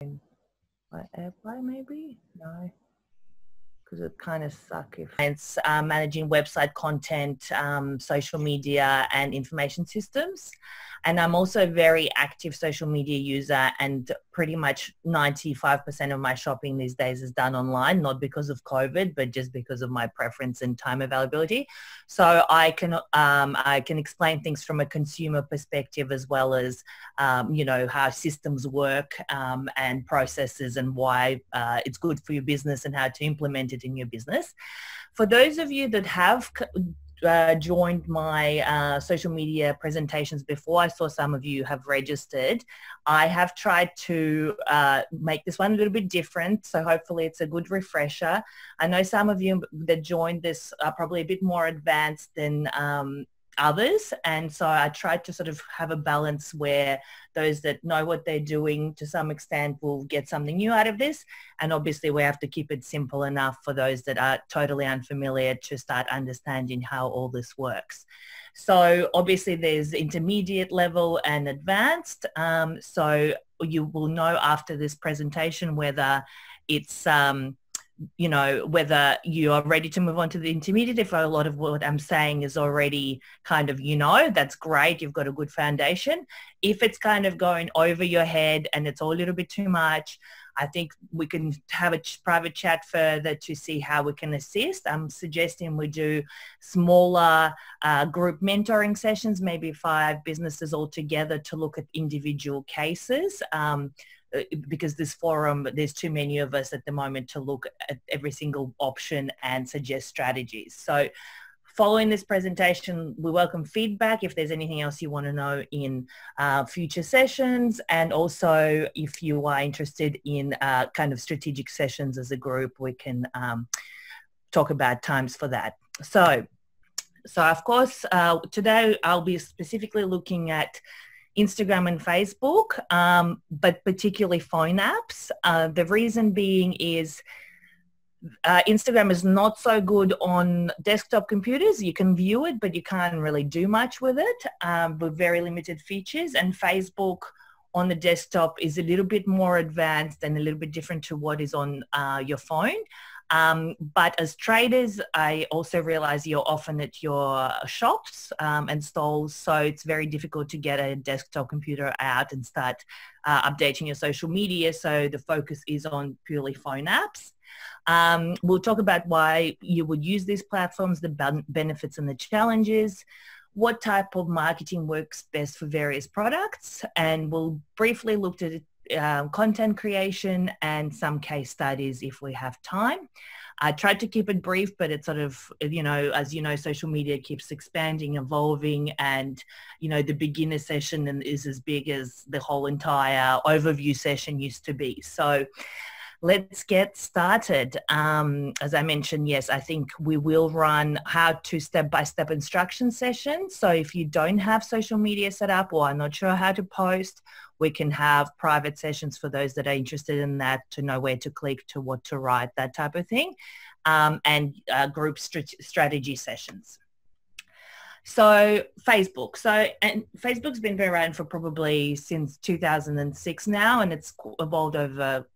by AirPlay maybe? No. Because it kind of suck if it's managing website content, um, social media and information systems. And I'm also a very active social media user and pretty much 95% of my shopping these days is done online, not because of COVID, but just because of my preference and time availability. So I can, um, I can explain things from a consumer perspective as well as, um, you know, how systems work um, and processes and why uh, it's good for your business and how to implement it in your business. For those of you that have uh, joined my uh, social media presentations before. I saw some of you have registered. I have tried to uh, make this one a little bit different, so hopefully it's a good refresher. I know some of you that joined this are probably a bit more advanced than um, others. And so I tried to sort of have a balance where those that know what they're doing to some extent will get something new out of this. And obviously we have to keep it simple enough for those that are totally unfamiliar to start understanding how all this works. So obviously there's intermediate level and advanced. Um, so you will know after this presentation whether it's um, you know, whether you are ready to move on to the intermediate. If a lot of what I'm saying is already kind of, you know, that's great. You've got a good foundation. If it's kind of going over your head and it's all a little bit too much, I think we can have a private chat further to see how we can assist. I'm suggesting we do smaller uh, group mentoring sessions, maybe five businesses all together to look at individual cases. Um, because this forum, there's too many of us at the moment to look at every single option and suggest strategies. So following this presentation, we welcome feedback if there's anything else you want to know in uh, future sessions. And also if you are interested in uh, kind of strategic sessions as a group, we can um, talk about times for that. So, so of course, uh, today I'll be specifically looking at Instagram and Facebook, um, but particularly phone apps. Uh, the reason being is uh, Instagram is not so good on desktop computers. You can view it, but you can't really do much with it um, with very limited features. And Facebook on the desktop is a little bit more advanced and a little bit different to what is on uh, your phone. Um, but as traders, I also realize you're often at your shops um, and stalls, so it's very difficult to get a desktop computer out and start uh, updating your social media. So the focus is on purely phone apps. Um, we'll talk about why you would use these platforms, the benefits and the challenges, what type of marketing works best for various products, and we'll briefly look at um, content creation and some case studies if we have time. I tried to keep it brief, but it's sort of, you know, as you know, social media keeps expanding, evolving, and, you know, the beginner session is as big as the whole entire overview session used to be. So let's get started. Um, as I mentioned, yes, I think we will run how to step-by-step instruction sessions. So if you don't have social media set up or are not sure how to post we can have private sessions for those that are interested in that to know where to click, to what to write, that type of thing, um, and uh, group st strategy sessions. So Facebook. So and Facebook's been around for probably since 2006 now, and it's evolved over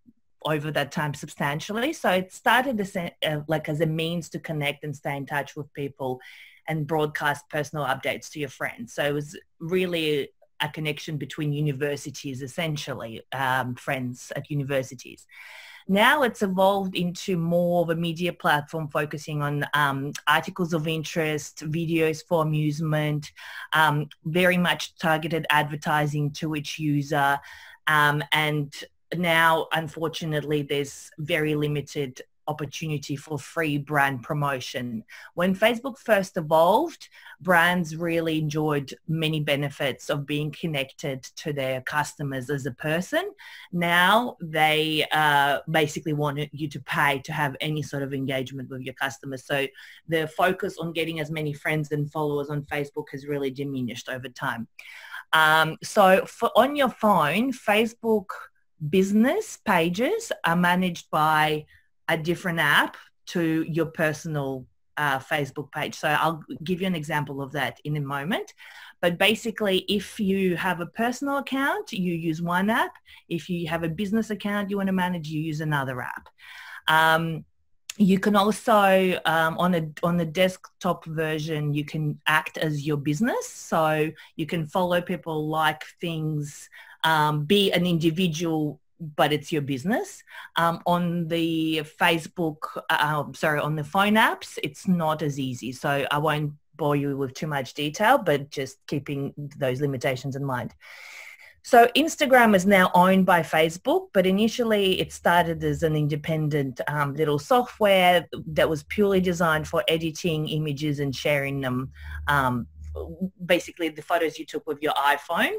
over that time substantially. So it started as a, uh, like as a means to connect and stay in touch with people and broadcast personal updates to your friends. So it was really a connection between universities, essentially, um, friends at universities. Now it's evolved into more of a media platform focusing on um, articles of interest, videos for amusement, um, very much targeted advertising to each user. Um, and now, unfortunately, there's very limited opportunity for free brand promotion. When Facebook first evolved, brands really enjoyed many benefits of being connected to their customers as a person. Now they uh, basically want you to pay to have any sort of engagement with your customers. So the focus on getting as many friends and followers on Facebook has really diminished over time. Um, so for, on your phone, Facebook business pages are managed by a different app to your personal uh, Facebook page. So I'll give you an example of that in a moment. But basically, if you have a personal account, you use one app. If you have a business account you want to manage, you use another app. Um, you can also um, on a on the desktop version you can act as your business so you can follow people like things um, be an individual but it's your business. Um, on the facebook uh, sorry on the phone apps it's not as easy. So i won't bore you with too much detail but just keeping those limitations in mind. So Instagram is now owned by Facebook, but initially it started as an independent um, little software that was purely designed for editing images and sharing them, um, basically the photos you took with your iPhone.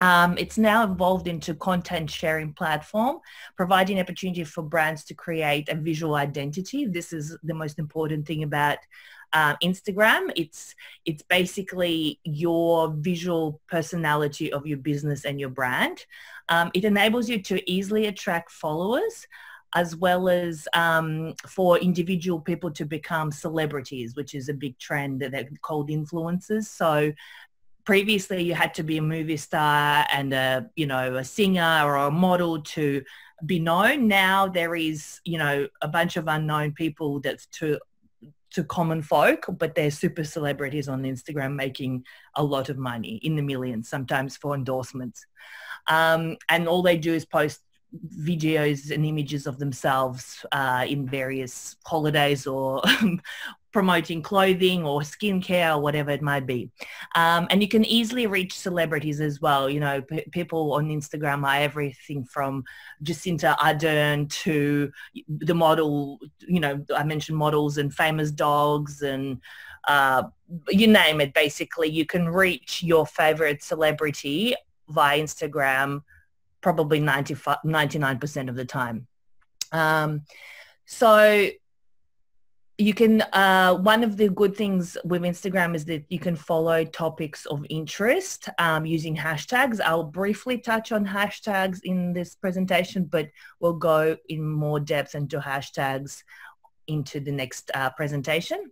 Um, it's now evolved into content sharing platform, providing opportunity for brands to create a visual identity. This is the most important thing about um, Instagram. It's it's basically your visual personality of your business and your brand. Um, it enables you to easily attract followers as well as um, for individual people to become celebrities, which is a big trend that they're called influencers. So previously you had to be a movie star and a, you know, a singer or a model to be known. Now there is, you know, a bunch of unknown people that's to to common folk, but they're super celebrities on Instagram making a lot of money in the millions, sometimes for endorsements. Um, and all they do is post videos and images of themselves uh, in various holidays or promoting clothing or skincare or whatever it might be. Um, and you can easily reach celebrities as well. You know, p- people on Instagram are everything from Jacinda Ardern to the model, you know, I mentioned models and famous dogs and uh, you name it, basically. You can reach your favorite celebrity via Instagram probably 95, 99% of the time. Um, so you can, uh, one of the good things with Instagram is that you can follow topics of interest um, using hashtags. I'll briefly touch on hashtags in this presentation, but we'll go in more depth into hashtags into the next uh, presentation.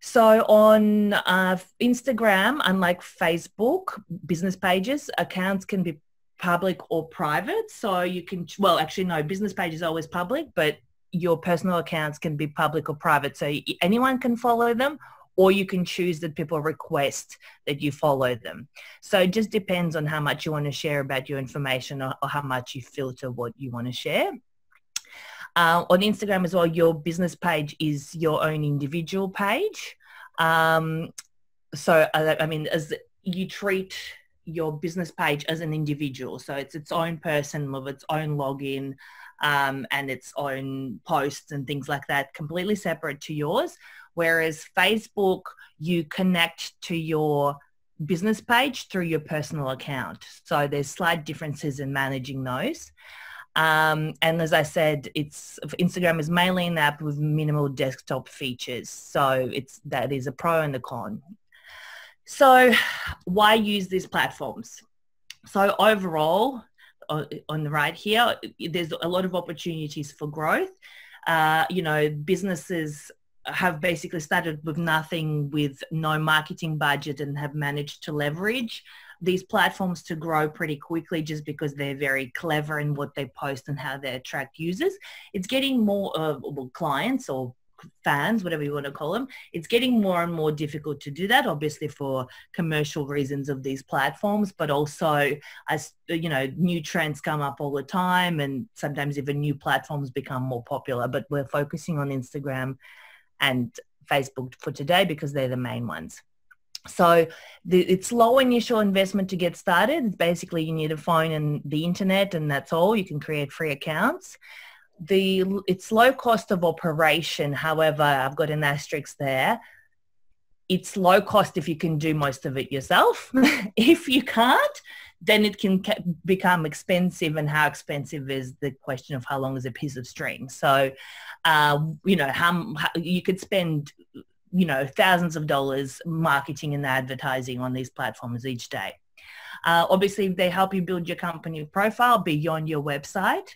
So on uh, Instagram, unlike Facebook, business pages, accounts can be public or private. So you can, well, actually, no, business page is always public, but your personal accounts can be public or private. So anyone can follow them or you can choose that people request that you follow them. So it just depends on how much you want to share about your information or, or how much you filter what you want to share. Uh, on Instagram as well, your business page is your own individual page. Um, so, uh, I mean, as you treat your business page as an individual. So it's its own person with its own login um, and its own posts and things like that, completely separate to yours. Whereas Facebook, you connect to your business page through your personal account. So there's slight differences in managing those. Um, and as I said, it's Instagram is mainly an app with minimal desktop features. So it's that is a pro and a con. So why use these platforms? So overall, on the right here, there's a lot of opportunities for growth. Uh, you know, businesses have basically started with nothing with no marketing budget and have managed to leverage these platforms to grow pretty quickly just because they're very clever in what they post and how they attract users. It's getting more uh, clients or fans, whatever you want to call them, it's getting more and more difficult to do that, obviously for commercial reasons of these platforms, but also as, you know, new trends come up all the time and sometimes even new platforms become more popular, but we're focusing on Instagram and Facebook for today because they're the main ones. So the, it's low initial investment to get started. Basically, you need a phone and the internet and that's all. You can create free accounts the it's low cost of operation. However, I've got an asterisk there. It's low cost if you can do most of it yourself. if you can't, then it can become expensive and how expensive is the question of how long is a piece of string. So, uh, you know, how, how you could spend, you know, thousands of dollars marketing and advertising on these platforms each day. Uh, obviously, they help you build your company profile beyond your website.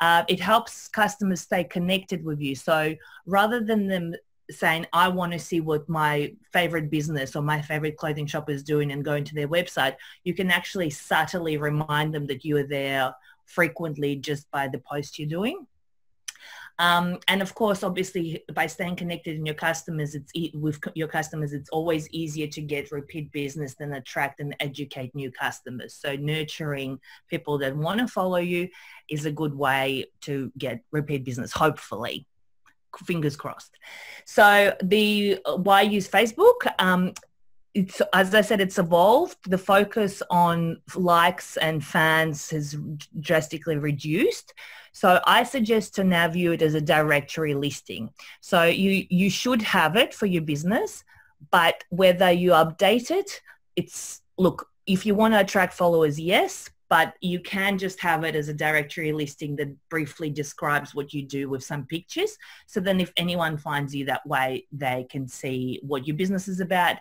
Uh, it helps customers stay connected with you. So rather than them saying, I want to see what my favorite business or my favorite clothing shop is doing and going to their website, you can actually subtly remind them that you are there frequently just by the post you're doing. Um, and of course, obviously, by staying connected in your customers, it's with your customers, it's always easier to get repeat business than attract and educate new customers. So nurturing people that want to follow you is a good way to get repeat business, hopefully fingers crossed. So the why use Facebook? Um, it's as I said, it's evolved. The focus on likes and fans has drastically reduced. So I suggest to now view it as a directory listing. So you you should have it for your business, but whether you update it, it's look if you want to attract followers, yes, but you can just have it as a directory listing that briefly describes what you do with some pictures. So then if anyone finds you that way, they can see what your business is about.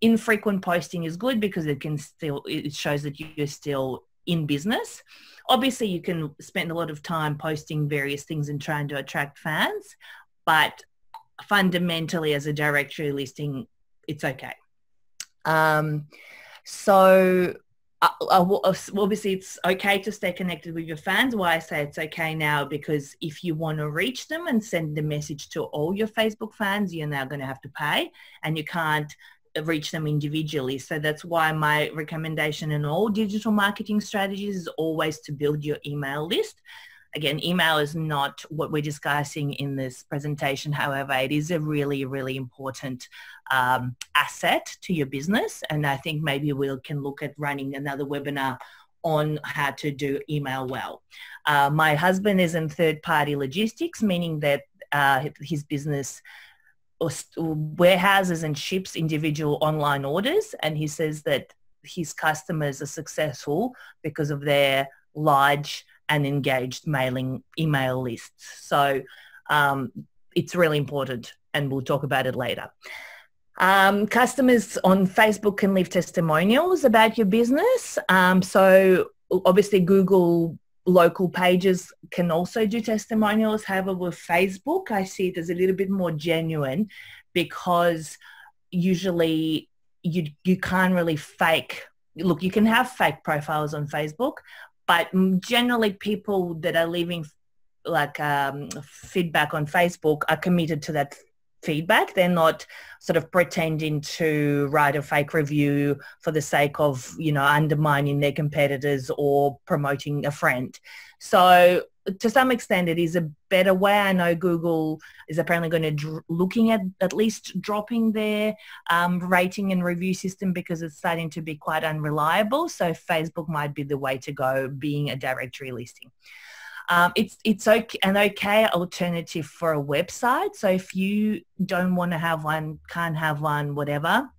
Infrequent posting is good because it can still, it shows that you're still in business. Obviously, you can spend a lot of time posting various things and trying to attract fans, but fundamentally as a directory listing, it's okay. Um, so uh, uh, obviously it's okay to stay connected with your fans. Why I say it's okay now because if you want to reach them and send the message to all your Facebook fans, you're now going to have to pay and you can't reach them individually. So that's why my recommendation in all digital marketing strategies is always to build your email list. Again, email is not what we're discussing in this presentation. However, it is a really, really important um, asset to your business. And I think maybe we can look at running another webinar on how to do email well. Uh, my husband is in third-party logistics, meaning that uh, his business warehouses and ships individual online orders. And he says that his customers are successful because of their large and engaged mailing email lists. So um, it's really important and we'll talk about it later. Um, customers on Facebook can leave testimonials about your business. Um, so obviously Google local pages can also do testimonials. However, with Facebook, I see it as a little bit more genuine because usually you, you can't really fake. Look, you can have fake profiles on Facebook, but generally people that are leaving like um, feedback on Facebook are committed to that feedback. They're not sort of pretending to write a fake review for the sake of, you know, undermining their competitors or promoting a friend. So to some extent it is a better way. I know Google is apparently going to dr- looking at at least dropping their um, rating and review system because it's starting to be quite unreliable. So Facebook might be the way to go being a directory listing. Um, it's it's okay, an okay alternative for a website. So if you don't want to have one, can't have one, whatever,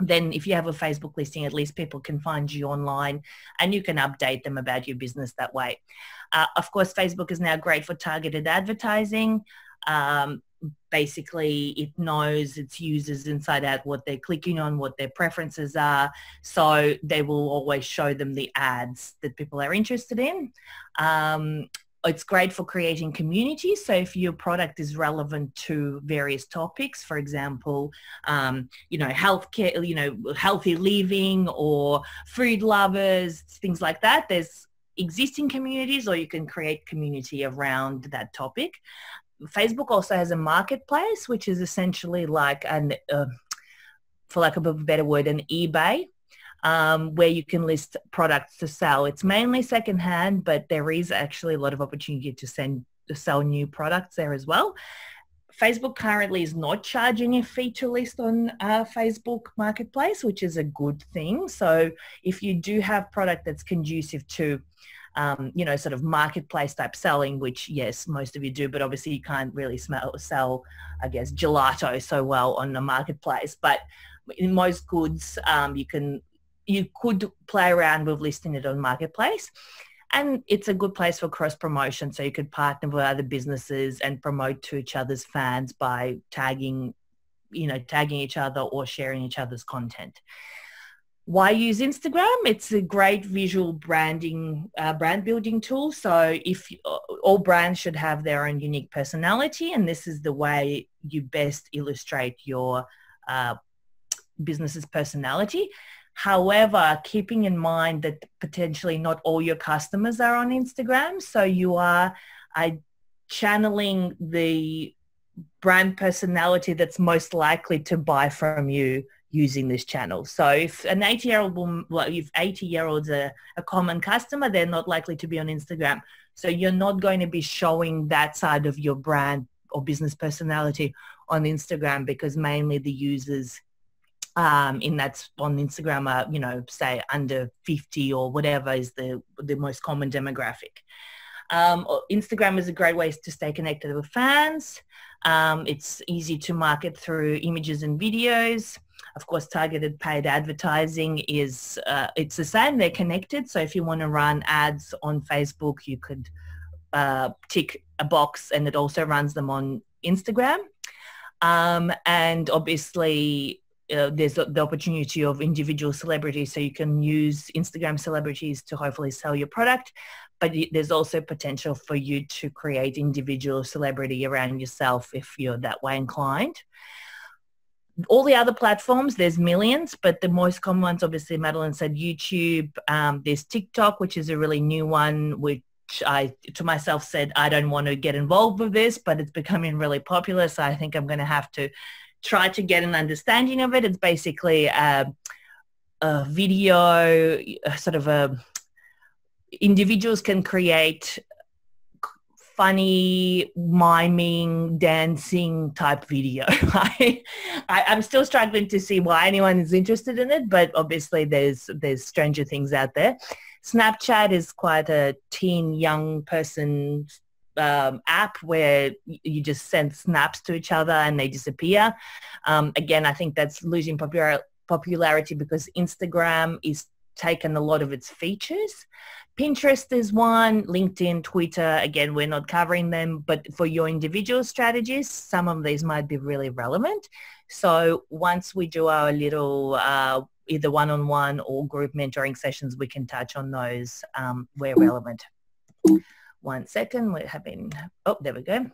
then if you have a Facebook listing, at least people can find you online and you can update them about your business that way. Uh, of course, Facebook is now great for targeted advertising. Um, basically, it knows its users inside out what they're clicking on, what their preferences are. So they will always show them the ads that people are interested in. Um, it's great for creating communities. So if your product is relevant to various topics, for example, um, you know, healthcare, you know, healthy living or food lovers, things like that, there's existing communities or you can create community around that topic. Facebook also has a marketplace, which is essentially like an, uh, for lack of a better word, an eBay um, where you can list products to sell. It's mainly secondhand, but there is actually a lot of opportunity to send to sell new products there as well. Facebook currently is not charging a to list on uh, Facebook Marketplace, which is a good thing. So if you do have product that's conducive to, um, you know, sort of marketplace type selling, which yes, most of you do, but obviously you can't really smell, sell, I guess, gelato so well on the marketplace. But in most goods, um, you can you could play around with listing it on marketplace and it's a good place for cross promotion so you could partner with other businesses and promote to each other's fans by tagging you know tagging each other or sharing each other's content why use Instagram? It's a great visual branding, uh, brand building tool. So if uh, all brands should have their own unique personality, and this is the way you best illustrate your uh, business's personality. However, keeping in mind that potentially not all your customers are on Instagram, so you are uh, channeling the brand personality that's most likely to buy from you using this channel. So if an 80 year old woman, well, if 80 year olds are a common customer, they're not likely to be on Instagram. So you're not going to be showing that side of your brand or business personality on Instagram because mainly the users um, in that on Instagram are, you know, say under 50 or whatever is the, the most common demographic. Um, Instagram is a great way to stay connected with fans. Um, it's easy to market through images and videos. Of course, targeted paid advertising is, uh, it's the same, they're connected. So if you want to run ads on Facebook, you could uh, tick a box and it also runs them on Instagram. Um, and obviously uh, there's the opportunity of individual celebrities so you can use Instagram celebrities to hopefully sell your product but there's also potential for you to create individual celebrity around yourself if you're that way inclined all the other platforms, there's millions, but the most common ones, obviously, Madeline said YouTube. Um, there's TikTok, which is a really new one, which I, to myself, said I don't want to get involved with this, but it's becoming really popular. So I think I'm going to have to try to get an understanding of it. It's basically a, a video, sort of a individuals can create funny miming dancing type video I, I am still struggling to see why anyone is interested in it but obviously there's there's stranger things out there snapchat is quite a teen young person um, app where you just send snaps to each other and they disappear um, again i think that's losing popular, popularity because instagram is taken a lot of its features Pinterest is one, LinkedIn, Twitter, again, we're not covering them, but for your individual strategies, some of these might be really relevant. So once we do our little uh, either one-on-one or group mentoring sessions, we can touch on those um, where relevant. One second, we're having, oh, there we go.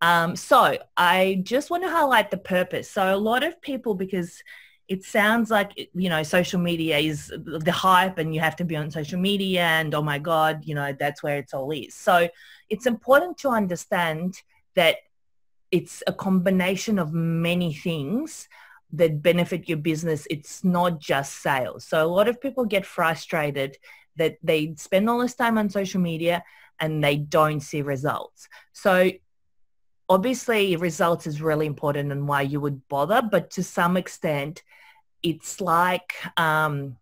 Um, so I just want to highlight the purpose. So a lot of people, because it sounds like you know social media is the hype and you have to be on social media and oh my god you know that's where it's all is so it's important to understand that it's a combination of many things that benefit your business it's not just sales so a lot of people get frustrated that they spend all this time on social media and they don't see results. So obviously results is really important and why you would bother but to some extent it's like um,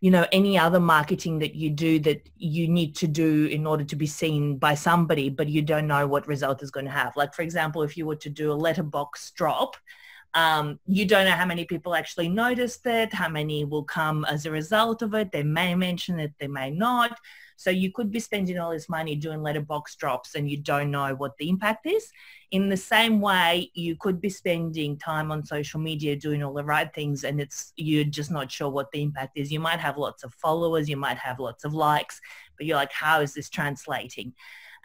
you know any other marketing that you do that you need to do in order to be seen by somebody but you don't know what result is going to have. Like for example if you were to do a letterbox drop um, you don't know how many people actually noticed it how many will come as a result of it. They may mention it they may not so you could be spending all this money doing letterbox drops and you don't know what the impact is. In the same way, you could be spending time on social media doing all the right things and it's you're just not sure what the impact is. You might have lots of followers, you might have lots of likes, but you're like, how is this translating?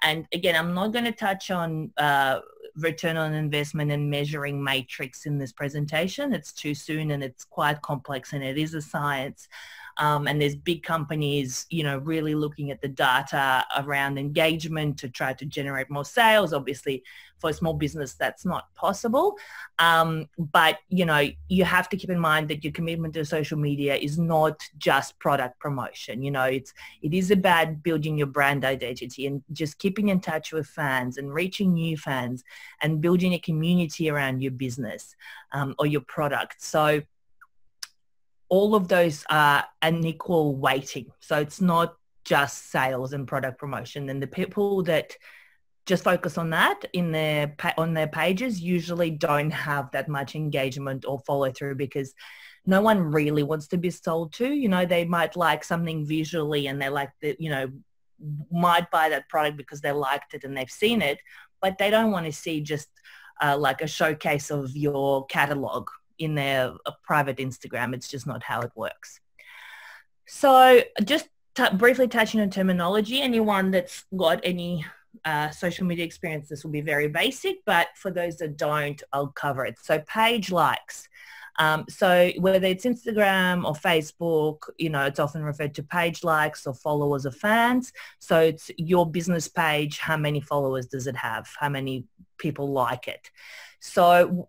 And again, I'm not going to touch on uh, return on investment and measuring matrix in this presentation. It's too soon and it's quite complex and it is a science. Um, and there's big companies, you know, really looking at the data around engagement to try to generate more sales. Obviously, for a small business, that's not possible. Um, but, you know, you have to keep in mind that your commitment to social media is not just product promotion. You know, it's, it is about building your brand identity and just keeping in touch with fans and reaching new fans and building a community around your business um, or your product. So all of those are an equal weighting. So it's not just sales and product promotion. And the people that just focus on that in their on their pages usually don't have that much engagement or follow through because no one really wants to be sold to. You know, they might like something visually and they like the you know, might buy that product because they liked it and they've seen it, but they don't want to see just uh, like a showcase of your catalog in their private Instagram. It's just not how it works. So just t- briefly touching on terminology, anyone that's got any uh, social media experience, this will be very basic, but for those that don't, I'll cover it. So page likes. Um, so whether it's Instagram or Facebook, you know, it's often referred to page likes or followers or fans. So it's your business page. How many followers does it have? How many people like it? So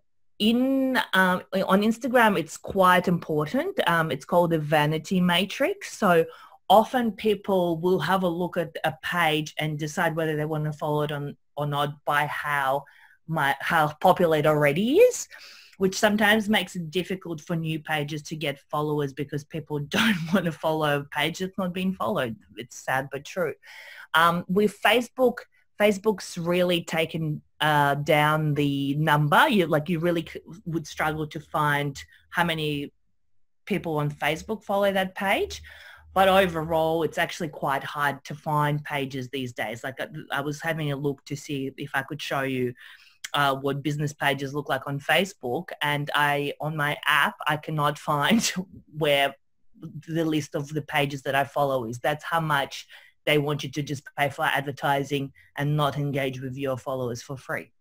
in um, on Instagram, it's quite important. Um, it's called the vanity matrix. So often people will have a look at a page and decide whether they want to follow it on or not by how my how popular it already is which sometimes makes it difficult for new pages to get followers because people don't want to follow a page that's not being followed. It's sad but true. Um, with Facebook, Facebook's really taken uh, down the number. You like you really would struggle to find how many people on Facebook follow that page. But overall, it's actually quite hard to find pages these days. Like I, I was having a look to see if I could show you uh, what business pages look like on Facebook. And I, on my app, I cannot find where the list of the pages that I follow is. That's how much they want you to just pay for advertising and not engage with your followers for free.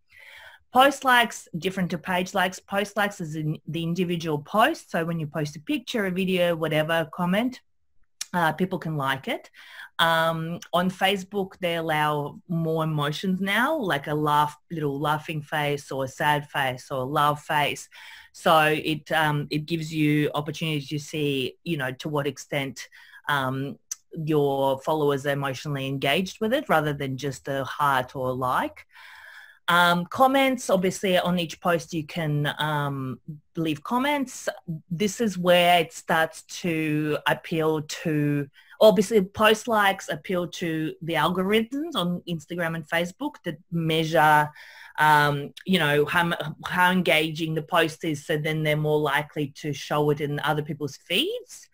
Post likes, different to page likes. Post likes is in the individual post. So when you post a picture, a video, whatever, comment, uh, people can like it. Um, on Facebook, they allow more emotions now, like a laugh, little laughing face or a sad face or a love face. So it um, it gives you opportunities to see, you know, to what extent um, your followers are emotionally engaged with it rather than just a heart or a like. Um, comments, obviously on each post you can um, leave comments. This is where it starts to appeal to, obviously post likes appeal to the algorithms on Instagram and Facebook that measure, um, you know, how, how engaging the post is. So then they're more likely to show it in other people's feeds.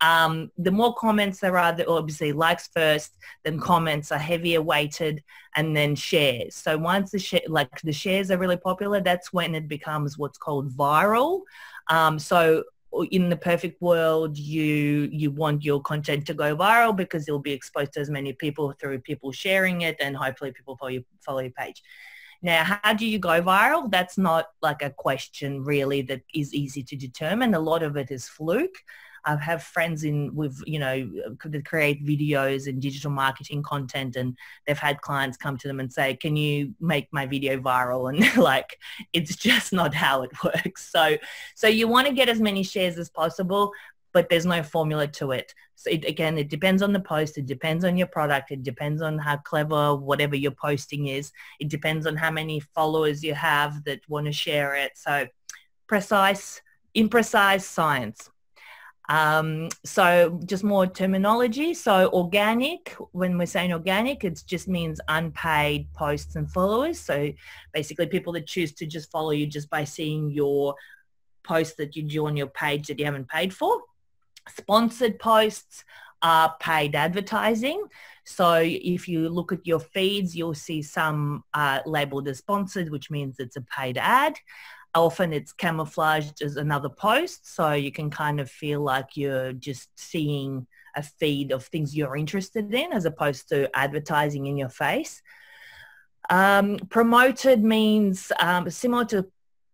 Um, the more comments there are, the, obviously likes first, then comments are heavier weighted, and then shares. So once the like the shares are really popular, that's when it becomes what's called viral. Um, so in the perfect world, you you want your content to go viral because it'll be exposed to as many people through people sharing it, and hopefully people follow your, follow your page. Now, how do you go viral? That's not like a question really that is easy to determine. A lot of it is fluke. I have friends in with, you know, create videos and digital marketing content and they've had clients come to them and say, can you make my video viral? And like, it's just not how it works. So, so you want to get as many shares as possible, but there's no formula to it. So it, again, it depends on the post. It depends on your product. It depends on how clever whatever you're posting is. It depends on how many followers you have that want to share it. So precise, imprecise science. Um, so just more terminology. So organic, when we're saying organic, it just means unpaid posts and followers. So basically people that choose to just follow you just by seeing your post that you do on your page that you haven't paid for. Sponsored posts are paid advertising. So if you look at your feeds, you'll see some uh, labeled as sponsored, which means it's a paid ad often it's camouflaged as another post so you can kind of feel like you're just seeing a feed of things you're interested in as opposed to advertising in your face. Um, promoted means um, similar to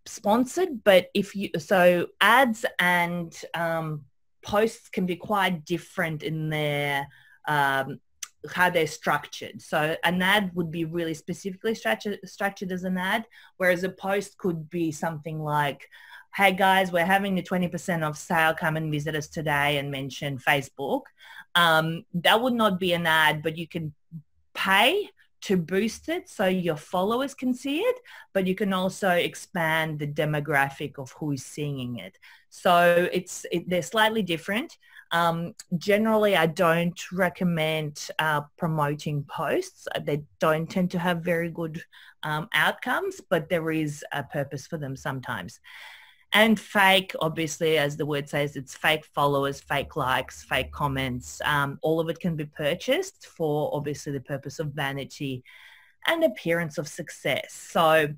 sponsored, but if you, so ads and um, posts can be quite different in their um, how they're structured. So an ad would be really specifically structured, structured as an ad, whereas a post could be something like, hey guys, we're having the 20% off sale, come and visit us today and mention Facebook. Um, that would not be an ad, but you can pay to boost it so your followers can see it, but you can also expand the demographic of who's seeing it. So it's it, they're slightly different. Um, generally, I don't recommend uh, promoting posts. They don't tend to have very good um, outcomes, but there is a purpose for them sometimes. And fake, obviously, as the word says, it's fake followers, fake likes, fake comments. Um, all of it can be purchased for obviously the purpose of vanity and appearance of success. So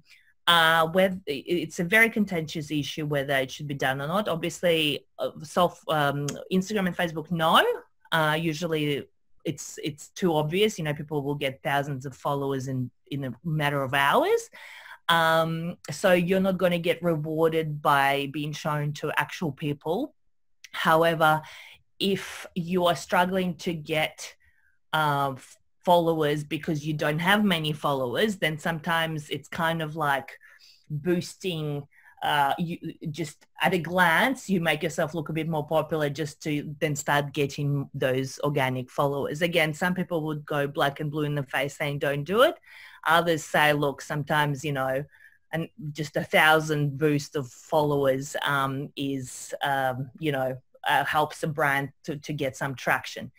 uh, whether it's a very contentious issue whether it should be done or not. Obviously, uh, self um, Instagram and Facebook, no. Uh, usually, it's it's too obvious. You know, people will get thousands of followers in in a matter of hours. Um, so you're not going to get rewarded by being shown to actual people. However, if you are struggling to get uh, followers because you don't have many followers, then sometimes it's kind of like boosting uh, you just at a glance, you make yourself look a bit more popular just to then start getting those organic followers. Again, some people would go black and blue in the face saying don't do it. Others say, look, sometimes, you know, and just a thousand boost of followers um, is, um, you know, uh, helps a brand to, to get some traction.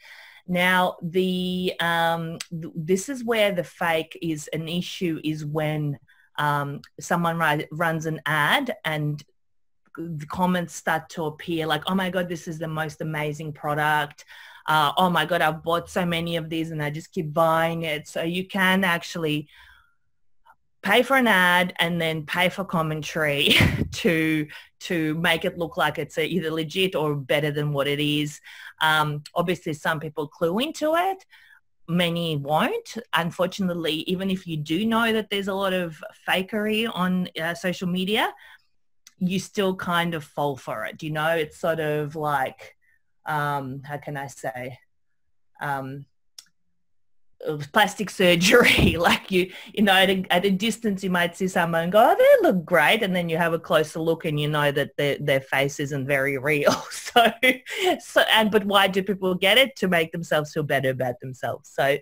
Now, the um, th- this is where the fake is an issue is when um, someone write, runs an ad and the comments start to appear like, oh my God, this is the most amazing product. Uh, oh my God, I've bought so many of these and I just keep buying it. So you can actually pay for an ad and then pay for commentary to to make it look like it's either legit or better than what it is. Um, obviously, some people clue into it. Many won't. Unfortunately, even if you do know that there's a lot of fakery on uh, social media, you still kind of fall for it. You know, it's sort of like, um, how can I say? Um, plastic surgery. Like you you know at a, at a distance you might see someone go oh they look great and then you have a closer look and you know that their, their face isn't very real. So so and but why do people get it? To make themselves feel better about themselves. So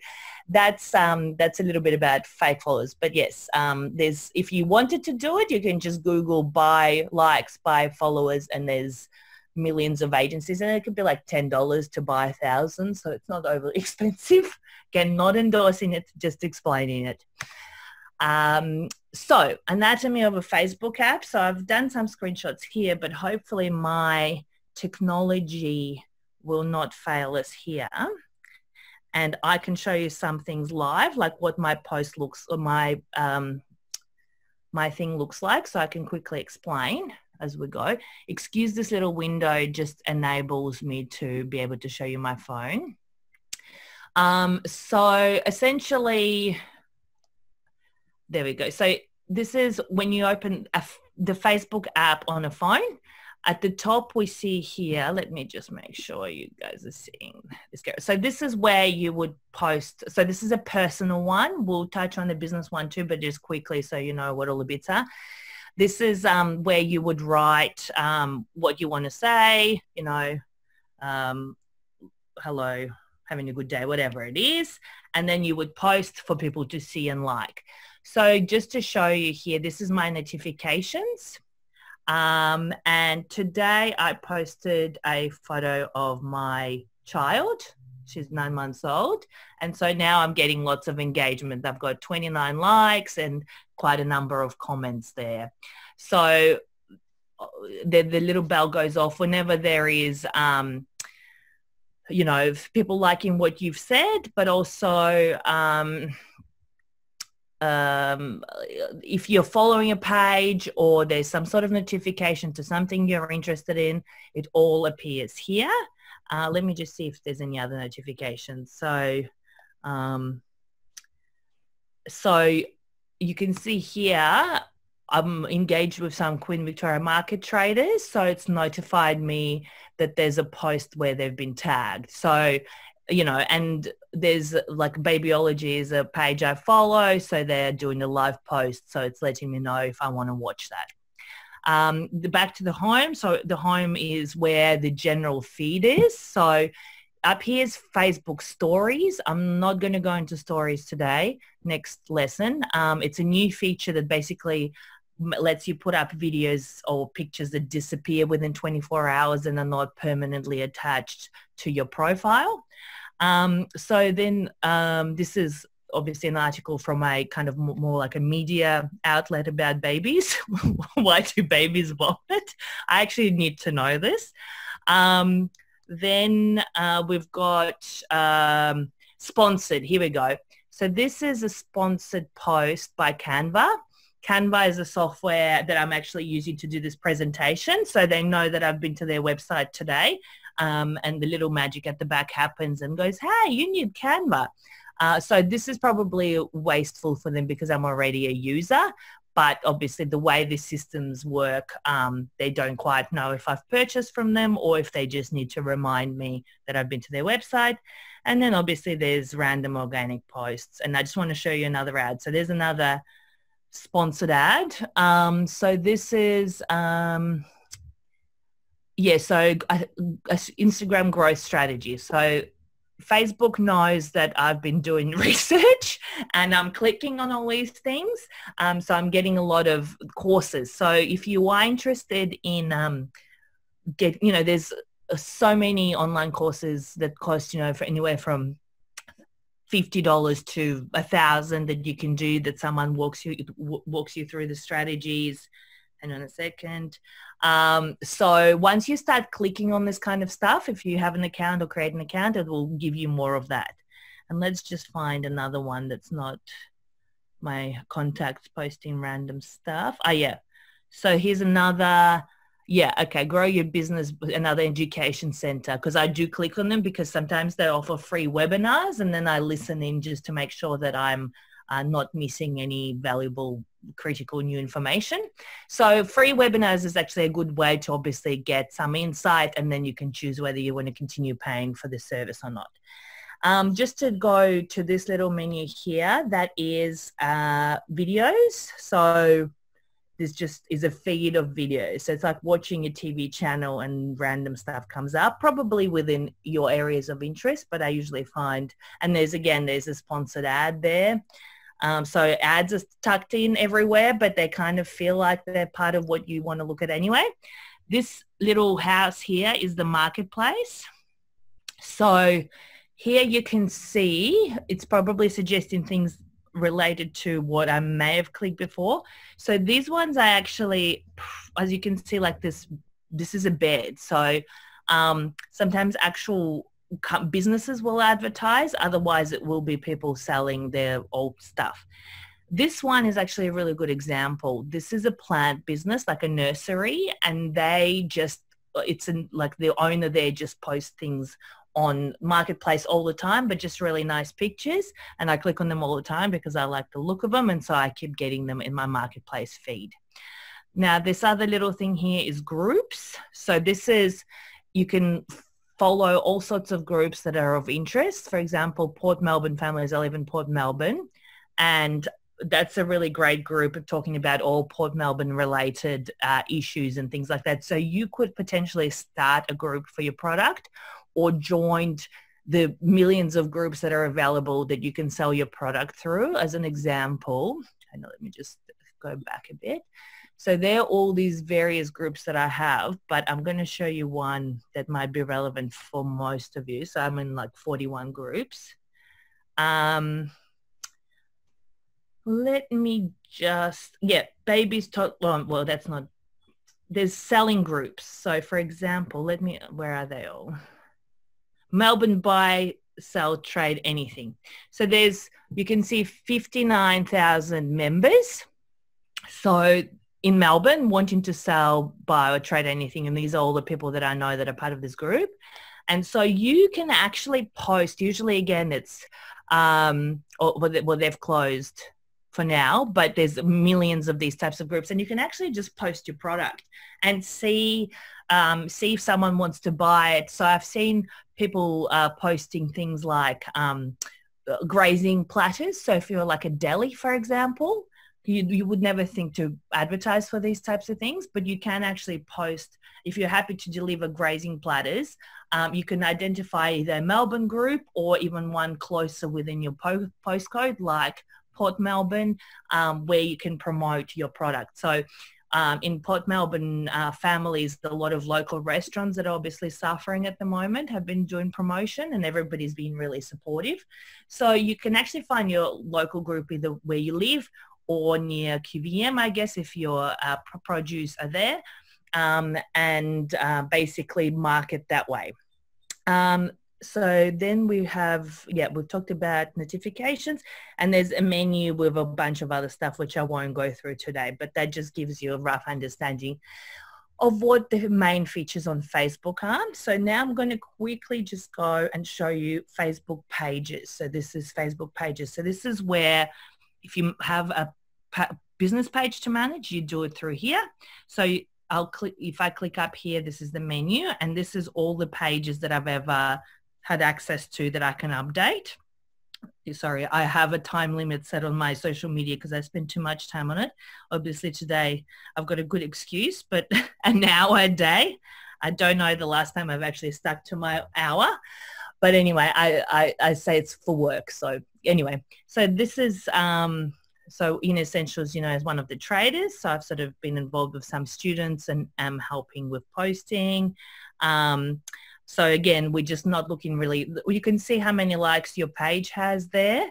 that's um that's a little bit about fake followers. But yes um there's if you wanted to do it you can just google buy likes buy followers and there's millions of agencies and it could be like $10 to buy a thousand. So it's not overly expensive. Again, not endorsing it, just explaining it. Um, so anatomy of a Facebook app. So I've done some screenshots here, but hopefully my technology will not fail us here. And I can show you some things live, like what my post looks or my um, my thing looks like. So I can quickly explain as we go. Excuse this little window just enables me to be able to show you my phone. Um, so essentially, there we go. So this is when you open the Facebook app on a phone. At the top, we see here, let me just make sure you guys are seeing this. So this is where you would post. So this is a personal one. We'll touch on the business one too, but just quickly so you know what all the bits are. This is um, where you would write um, what you want to say, you know, um, hello, having a good day, whatever it is. And then you would post for people to see and like. So just to show you here, this is my notifications. Um, and today I posted a photo of my child. She's nine months old. And so now I'm getting lots of engagement. I've got 29 likes and quite a number of comments there. So uh, the, the little bell goes off whenever there is, um, you know, people liking what you've said, but also um, um, if you're following a page or there's some sort of notification to something you're interested in, it all appears here. Uh, let me just see if there's any other notifications. So, um, so you can see here I'm engaged with some Queen Victoria market traders, so it's notified me that there's a post where they've been tagged. So, you know, and there's like Babyology is a page I follow, so they're doing a live post, so it's letting me know if I want to watch that. Um, the back to the home, so the home is where the general feed is. So up here's Facebook stories. I'm not going to go into stories today, next lesson. Um, it's a new feature that basically lets you put up videos or pictures that disappear within 24 hours and are not permanently attached to your profile. Um, so then um, this is obviously an article from a kind of more like a media outlet about babies. Why do babies vomit? I actually need to know this. Um, then uh, we've got um, sponsored. Here we go. So this is a sponsored post by Canva. Canva is a software that I'm actually using to do this presentation. So they know that I've been to their website today um, and the little magic at the back happens and goes, hey, you need Canva. Uh, so this is probably wasteful for them because I'm already a user. But obviously the way the systems work, um, they don't quite know if I've purchased from them or if they just need to remind me that I've been to their website. And then obviously there's random organic posts. And I just want to show you another ad. So there's another sponsored ad. Um, so this is, um, yeah, so uh, Instagram growth strategy. So Facebook knows that I've been doing research and I'm clicking on all these things. Um, so I'm getting a lot of courses. So if you are interested in um, get, you know, there's so many online courses that cost, you know, for anywhere from $50 to a thousand that you can do that someone walks you walks you through the strategies And on a second um, so once you start clicking on this kind of stuff if you have an account or create an account it will give you more of that and let's just find another one that's not my contacts posting random stuff oh yeah so here's another yeah, okay. Grow your business, another education center, because I do click on them because sometimes they offer free webinars and then I listen in just to make sure that I'm uh, not missing any valuable critical new information. So free webinars is actually a good way to obviously get some insight and then you can choose whether you want to continue paying for the service or not. Um, just to go to this little menu here, that is uh, videos. So this just is a feed of videos. So it's like watching a TV channel and random stuff comes up, probably within your areas of interest, but I usually find, and there's again, there's a sponsored ad there. Um, so ads are tucked in everywhere, but they kind of feel like they're part of what you want to look at anyway. This little house here is the marketplace. So here you can see it's probably suggesting things related to what I may have clicked before. So these ones I actually, as you can see, like this, this is a bed. So um, sometimes actual businesses will advertise. Otherwise, it will be people selling their old stuff. This one is actually a really good example. This is a plant business, like a nursery, and they just, it's like the owner there just posts things on marketplace all the time but just really nice pictures and I click on them all the time because I like the look of them and so I keep getting them in my marketplace feed. Now this other little thing here is groups. So this is you can follow all sorts of groups that are of interest. For example, Port Melbourne Families I live in Port Melbourne and that's a really great group of talking about all Port Melbourne related uh, issues and things like that. So you could potentially start a group for your product or joined the millions of groups that are available that you can sell your product through. As an example, know, let me just go back a bit. So there are all these various groups that I have, but I'm going to show you one that might be relevant for most of you. So I'm in like 41 groups. Um, let me just, yeah, babies, well, well, that's not, there's selling groups. So for example, let me, where are they all? Melbourne buy, sell, trade, anything. So there's, you can see 59,000 members. So in Melbourne wanting to sell, buy or trade anything. And these are all the people that I know that are part of this group. And so you can actually post, usually again, it's, um, or, well, they've closed for now, but there's millions of these types of groups and you can actually just post your product and see um, see if someone wants to buy it. So I've seen people uh, posting things like um, grazing platters. So if you're like a deli, for example, you, you would never think to advertise for these types of things, but you can actually post, if you're happy to deliver grazing platters, um, you can identify either a Melbourne group or even one closer within your po- postcode like Port Melbourne um, where you can promote your product. So um, in Port Melbourne uh, families, a lot of local restaurants that are obviously suffering at the moment have been doing promotion and everybody's been really supportive. So you can actually find your local group either where you live or near QVM, I guess, if your uh, produce are there um, and uh, basically market that way. Um, so then we have, yeah, we've talked about notifications and there's a menu with a bunch of other stuff which I won't go through today, but that just gives you a rough understanding of what the main features on Facebook are. So now I'm going to quickly just go and show you Facebook pages. So this is Facebook pages. So this is where if you have a business page to manage, you do it through here. So I'll click, if I click up here, this is the menu and this is all the pages that I've ever had access to that I can update sorry, I have a time limit set on my social media because I spend too much time on it. Obviously today I've got a good excuse, but an hour a day. I don't know the last time I've actually stuck to my hour. But anyway, I, I, I say it's for work. So anyway, so this is, um, so Inner Essentials, you know, as one of the traders, so I've sort of been involved with some students and am helping with posting. Um, so again, we're just not looking really, you can see how many likes your page has there.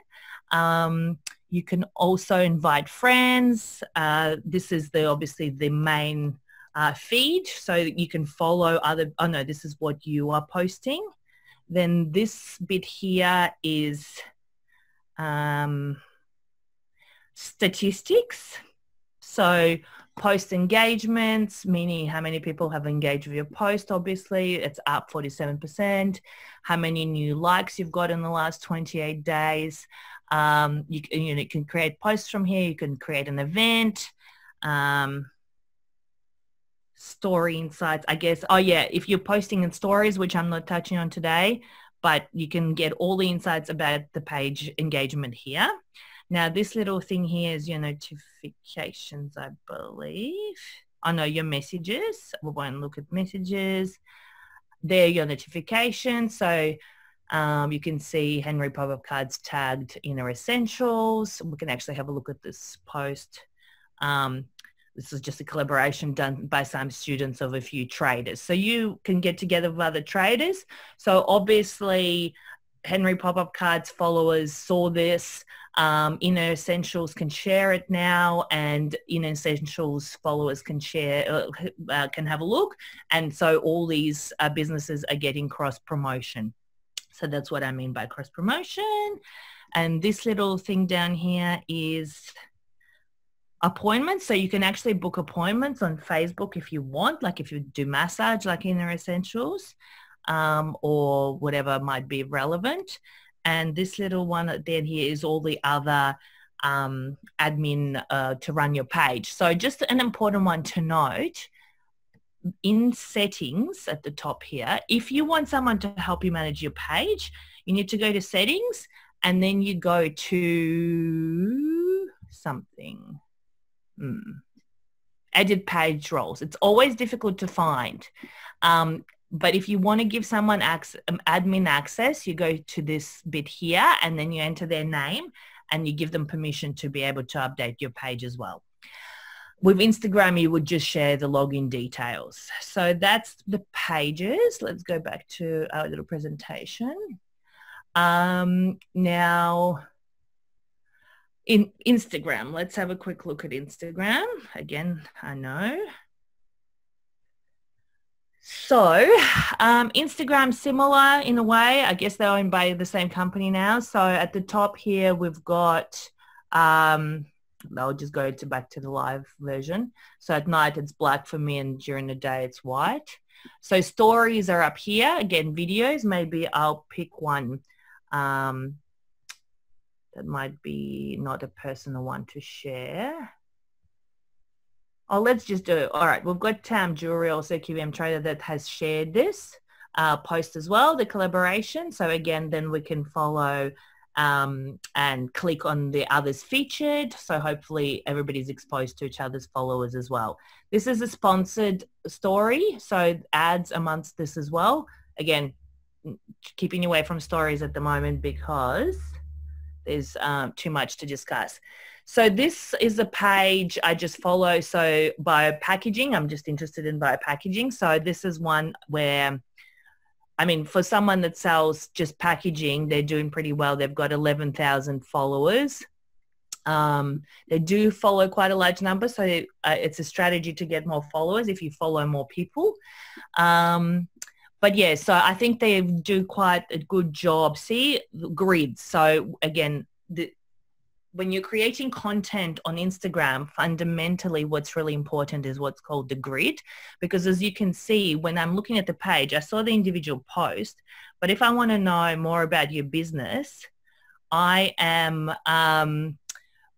Um, you can also invite friends. Uh, this is the obviously the main uh, feed so that you can follow other, oh no, this is what you are posting. Then this bit here is um, statistics. So post engagements, meaning how many people have engaged with your post, obviously, it's up 47%. How many new likes you've got in the last 28 days. Um, you, you, can create posts from here. You can create an event. Um, story insights, I guess. Oh, yeah, if you're posting in stories, which I'm not touching on today, but you can get all the insights about the page engagement here. Now this little thing here is your notifications, I believe. I oh, know your messages. We won't look at messages. There your notifications. So um, you can see Henry pop-up cards tagged Inner Essentials. We can actually have a look at this post. Um, this is just a collaboration done by some students of a few traders. So you can get together with other traders. So obviously Henry pop-up cards followers saw this um, Inner Essentials can share it now and Inner Essentials followers can share, uh, uh, can have a look. And so all these uh, businesses are getting cross promotion. So that's what I mean by cross promotion. And this little thing down here is appointments. So you can actually book appointments on Facebook if you want, like if you do massage like Inner Essentials um, or whatever might be relevant. And this little one then here is all the other um, admin uh, to run your page. So just an important one to note, in settings at the top here, if you want someone to help you manage your page, you need to go to settings and then you go to something. Hmm. Edit page roles. It's always difficult to find. Um, but if you want to give someone access, um, admin access, you go to this bit here and then you enter their name and you give them permission to be able to update your page as well. With Instagram, you would just share the login details. So that's the pages. Let's go back to our little presentation. Um, now, in Instagram, let's have a quick look at Instagram. Again, I know so um, Instagram similar in a way. I guess they're owned by the same company now. So at the top here, we've got, um, I'll just go to back to the live version. So at night it's black for me and during the day it's white. So stories are up here. Again, videos, maybe I'll pick one um, that might be not a personal one to share. Oh, let's just do it. All right, we've got Tam Jewelry, also QM Trader, that has shared this uh, post as well, the collaboration. So again, then we can follow um, and click on the others featured. So hopefully everybody's exposed to each other's followers as well. This is a sponsored story, so ads amongst this as well. Again, keeping away from stories at the moment because there's um, too much to discuss. So this is a page I just follow. So biopackaging, I'm just interested in biopackaging. So this is one where, I mean, for someone that sells just packaging, they're doing pretty well. They've got 11,000 followers. Um, they do follow quite a large number, so uh, it's a strategy to get more followers if you follow more people. Um, but yeah, so I think they do quite a good job. See grids. So again, the, when you're creating content on Instagram, fundamentally what's really important is what's called the grid. Because as you can see, when I'm looking at the page, I saw the individual post, but if I want to know more about your business, I am um,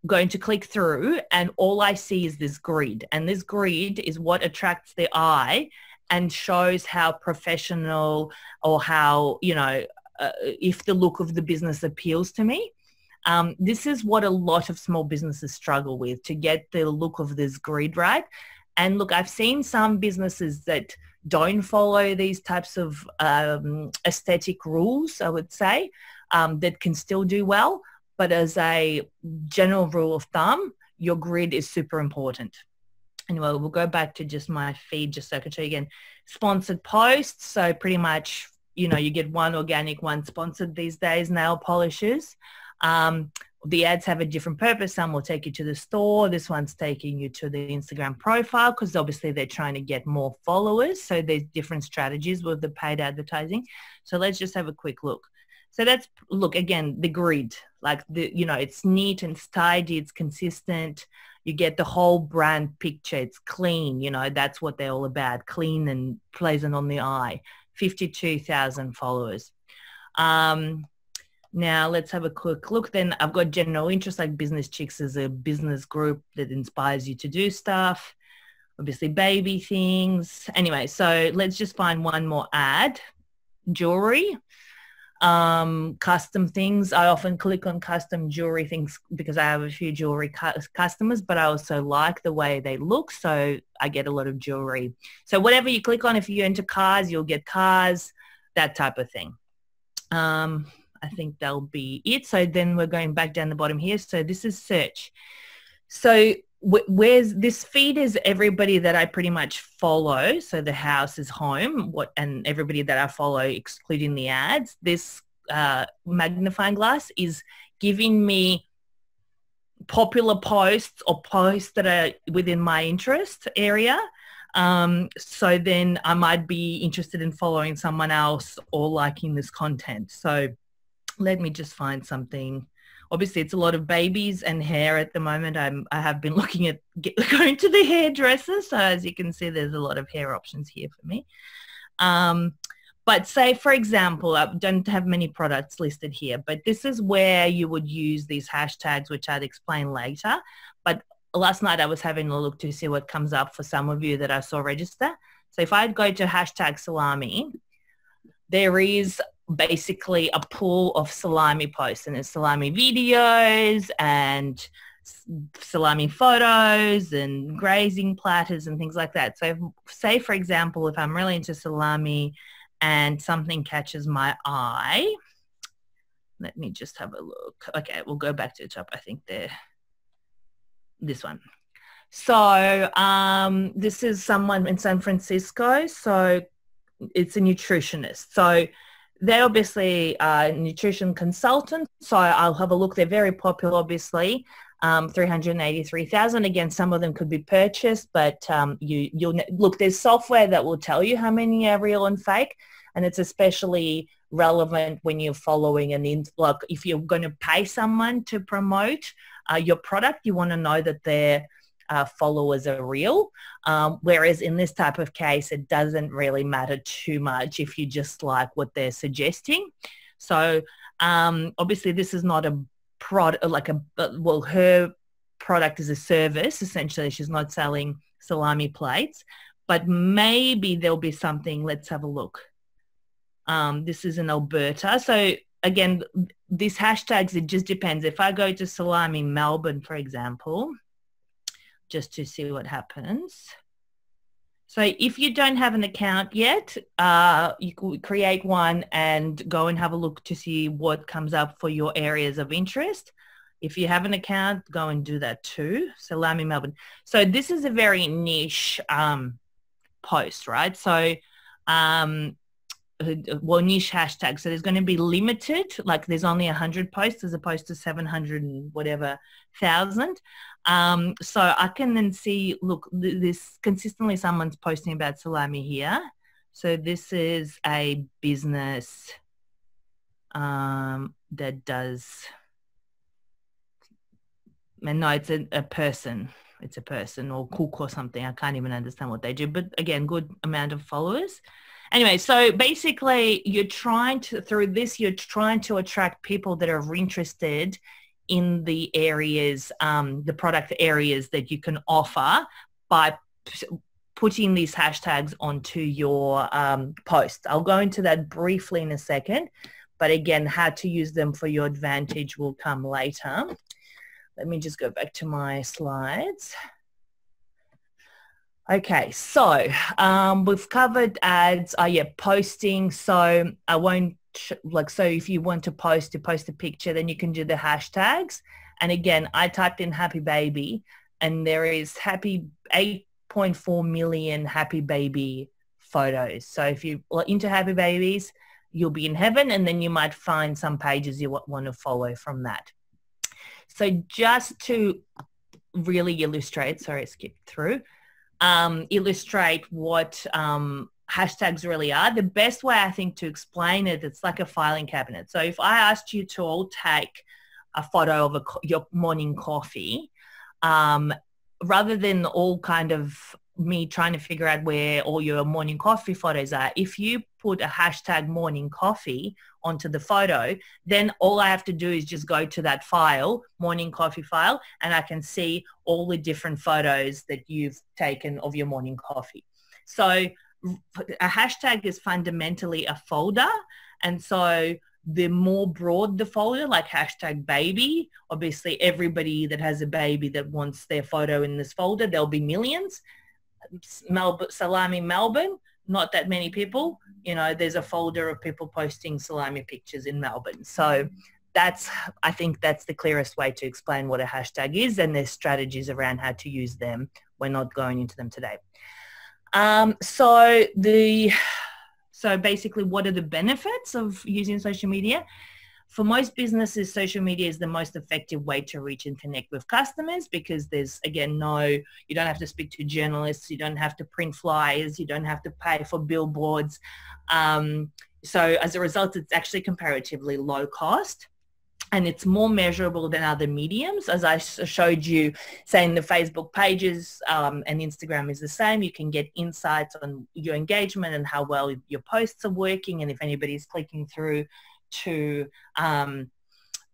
going to click through and all I see is this grid. And this grid is what attracts the eye and shows how professional or how, you know, uh, if the look of the business appeals to me. Um, this is what a lot of small businesses struggle with to get the look of this grid right. And look, I've seen some businesses that don't follow these types of um, aesthetic rules, I would say, um, that can still do well. But as a general rule of thumb, your grid is super important. Anyway, we'll go back to just my feed just so I can show you again. Sponsored posts. So pretty much, you know, you get one organic, one sponsored these days, nail polishes. Um, the ads have a different purpose. Some will take you to the store. This one's taking you to the Instagram profile because obviously they're trying to get more followers. So there's different strategies with the paid advertising. So let's just have a quick look. So that's, look, again, the grid, like the, you know, it's neat and tidy, it's consistent. You get the whole brand picture. It's clean, you know, that's what they're all about, clean and pleasant on the eye. 52,000 followers. Um, now let's have a quick look. Then I've got general interest like Business Chicks is a business group that inspires you to do stuff. Obviously baby things. Anyway, so let's just find one more ad. Jewelry, um, custom things. I often click on custom jewelry things because I have a few jewelry cu- customers, but I also like the way they look. So I get a lot of jewelry. So whatever you click on, if you enter cars, you'll get cars, that type of thing. Um, I think that'll be it. So then we're going back down the bottom here. So this is search. So where's this feed is everybody that I pretty much follow. So the house is home what and everybody that I follow, excluding the ads. This uh, magnifying glass is giving me popular posts or posts that are within my interest area. Um, so then I might be interested in following someone else or liking this content. So let me just find something. Obviously, it's a lot of babies and hair at the moment. I'm, I have been looking at get, going to the hairdresser. So as you can see, there's a lot of hair options here for me. Um, but say, for example, I don't have many products listed here, but this is where you would use these hashtags, which I'd explain later. But last night I was having a look to see what comes up for some of you that I saw register. So if I go to hashtag salami, there is basically a pool of salami posts and there's salami videos and salami photos and grazing platters and things like that. So if, say, for example, if I'm really into salami and something catches my eye, let me just have a look. Okay, we'll go back to the top. I think there, this one. So um, this is someone in San Francisco. So it's a nutritionist. So they obviously are nutrition consultants, so I'll have a look. They're very popular, obviously. Um, 383,000. Again, some of them could be purchased, but um, you, you'll look. There's software that will tell you how many are real and fake, and it's especially relevant when you're following an in. Like if you're going to pay someone to promote uh, your product, you want to know that they're uh, followers are real. Um, whereas in this type of case, it doesn't really matter too much if you just like what they're suggesting. So um, obviously this is not a product, like a, well, her product is a service. Essentially, she's not selling salami plates, but maybe there'll be something. Let's have a look. Um, this is in Alberta. So again, these hashtags, it just depends. If I go to salami Melbourne, for example, just to see what happens. So if you don't have an account yet, uh, you could create one and go and have a look to see what comes up for your areas of interest. If you have an account, go and do that too. Salami Melbourne. So this is a very niche um, post, right? So um, well, niche hashtag. So there's going to be limited, like there's only 100 posts as opposed to 700 and whatever thousand. Um, so I can then see, look, this consistently someone's posting about salami here. So this is a business um, that does, and no, it's a, a person. It's a person or cook or something. I can't even understand what they do. But again, good amount of followers. Anyway, so basically you're trying to, through this, you're trying to attract people that are interested in the areas, um, the product areas that you can offer by putting these hashtags onto your um. I'll go into that briefly in a second, but again, how to use them for your advantage will come later. Let me just go back to my slides. Okay, so um, we've covered ads. Oh yeah, posting. So I won't like so if you want to post to post a picture, then you can do the hashtags. And again, I typed in happy baby, and there is happy 8.4 million happy baby photos. So if you're into happy babies, you'll be in heaven and then you might find some pages you want to follow from that. So just to really illustrate, sorry, skip through, um, illustrate what um, hashtags really are, the best way I think to explain it, it's like a filing cabinet. So if I asked you to all take a photo of a, your morning coffee um, rather than all kind of me trying to figure out where all your morning coffee photos are, if you put a hashtag morning coffee onto the photo, then all I have to do is just go to that file, morning coffee file, and I can see all the different photos that you've taken of your morning coffee. So a hashtag is fundamentally a folder. And so the more broad the folder, like hashtag baby, obviously everybody that has a baby that wants their photo in this folder, there'll be millions. Melbourne, salami Melbourne, not that many people. You know, there's a folder of people posting salami pictures in Melbourne. So that's, I think that's the clearest way to explain what a hashtag is and there's strategies around how to use them. We're not going into them today. Um, so the so basically, what are the benefits of using social media? For most businesses, social media is the most effective way to reach and connect with customers because there's, again, no, you don't have to speak to journalists, you don't have to print flyers, you don't have to pay for billboards. Um, so as a result, it's actually comparatively low cost and it's more measurable than other mediums. As I showed you, saying the Facebook pages um, and Instagram is the same. You can get insights on your engagement and how well your posts are working and if anybody's clicking through to um,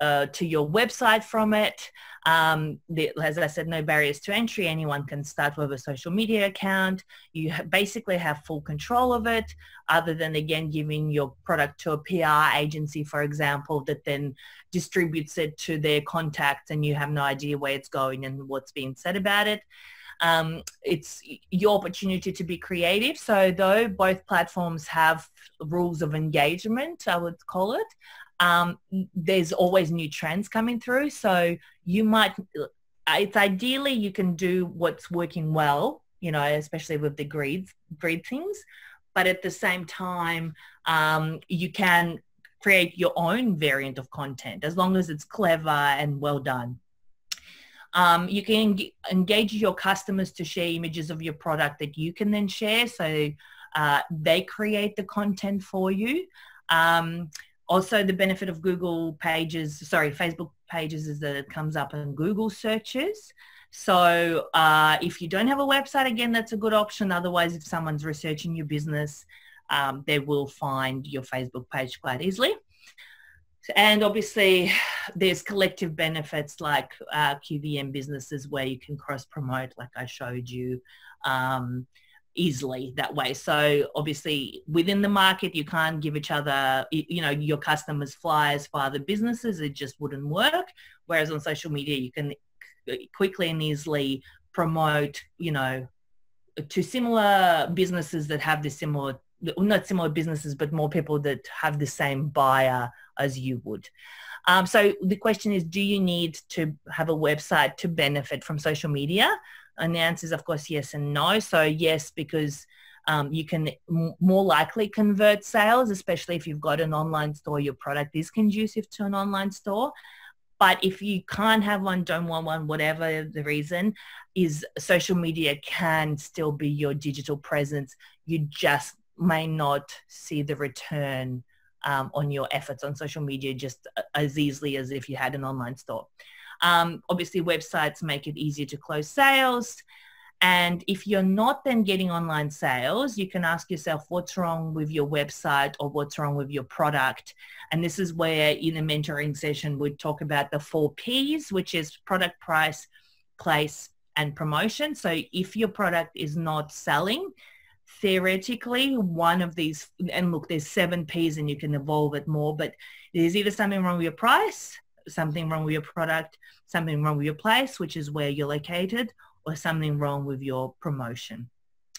uh, to your website from it. Um, the, as I said, no barriers to entry. Anyone can start with a social media account. You ha- basically have full control of it other than, again, giving your product to a PR agency, for example, that then distributes it to their contacts and you have no idea where it's going and what's being said about it. Um, it's your opportunity to be creative. So though both platforms have rules of engagement, I would call it, um, there's always new trends coming through. So you might, it's ideally you can do what's working well, you know, especially with the grid, grid things. But at the same time, um, you can create your own variant of content as long as it's clever and well done. Um, you can engage your customers to share images of your product that you can then share. So uh, they create the content for you. Um, also, the benefit of Google pages, sorry, Facebook pages is that it comes up in Google searches. So uh, if you don't have a website, again, that's a good option. Otherwise, if someone's researching your business, um, they will find your Facebook page quite easily. And obviously, there's collective benefits like uh, QVM businesses where you can cross promote, like I showed you. Um, easily that way. So obviously within the market, you can't give each other, you know, your customers flyers for other businesses. It just wouldn't work. Whereas on social media, you can quickly and easily promote, you know, to similar businesses that have the similar, not similar businesses, but more people that have the same buyer as you would. Um, so the question is, do you need to have a website to benefit from social media? And the answer is, of course, yes and no. So yes, because um, you can m- more likely convert sales, especially if you've got an online store, your product is conducive to an online store. But if you can't have one, don't want one, whatever the reason, is social media can still be your digital presence. You just may not see the return um, on your efforts on social media just as easily as if you had an online store. Um, obviously, websites make it easier to close sales. And if you're not then getting online sales, you can ask yourself what's wrong with your website or what's wrong with your product. And this is where in a mentoring session, we talk about the four Ps, which is product, price, place, and promotion. So if your product is not selling, theoretically one of these, and look, there's seven Ps and you can evolve it more, but there's either something wrong with your price, something wrong with your product, something wrong with your place, which is where you're located, or something wrong with your promotion.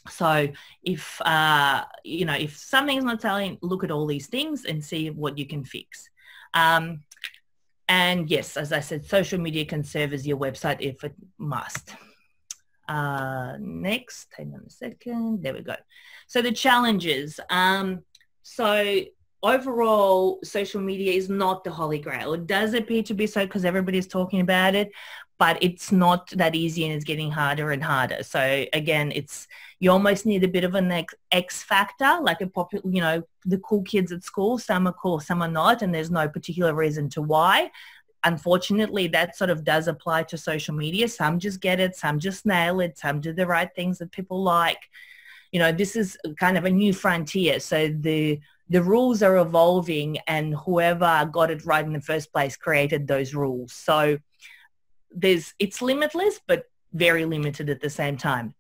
So if, uh, you know, if something's not selling, look at all these things and see what you can fix. Um, and yes, as I said, social media can serve as your website if it must. Uh, next, hang on a second. There we go. So the challenges. Um, so overall, social media is not the holy grail. It does appear to be so because everybody's talking about it, but it's not that easy and it's getting harder and harder. So again, it's you almost need a bit of an X, X factor, like a popular, you know, the cool kids at school. Some are cool, some are not, and there's no particular reason to why. Unfortunately, that sort of does apply to social media. Some just get it, some just nail it, some do the right things that people like. You know, this is kind of a new frontier. So the the rules are evolving and whoever got it right in the first place created those rules. So there's it's limitless but very limited at the same time.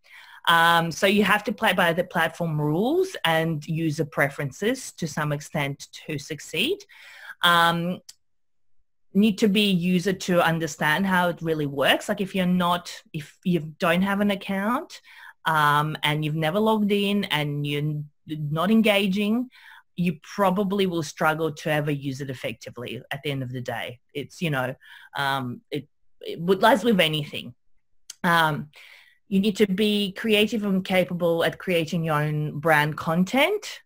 Um, so you have to play by the platform rules and user preferences to some extent to succeed. Um, need to be user to understand how it really works. Like if you're not, if you don't have an account um, and you've never logged in and you're not engaging, you probably will struggle to ever use it effectively at the end of the day. It's, you know, um, it, it lies with anything. Um, you need to be creative and capable at creating your own brand content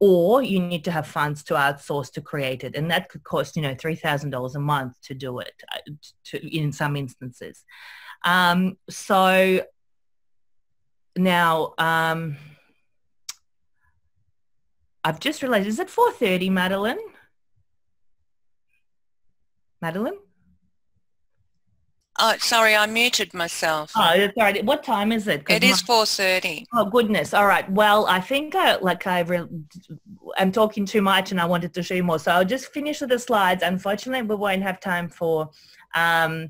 or you need to have funds to outsource to create it and that could cost you know $3000 a month to do it uh, to, in some instances um, so now um, I've just realized is it 4.30 Madeline Madeline Oh, sorry, I muted myself. Oh, that's all right. What time is it? It is 4.30. Oh, goodness. All right. Well, I think I, like I re- I'm talking too much and I wanted to show you more. So I'll just finish with the slides. Unfortunately, we won't have time for um, uh,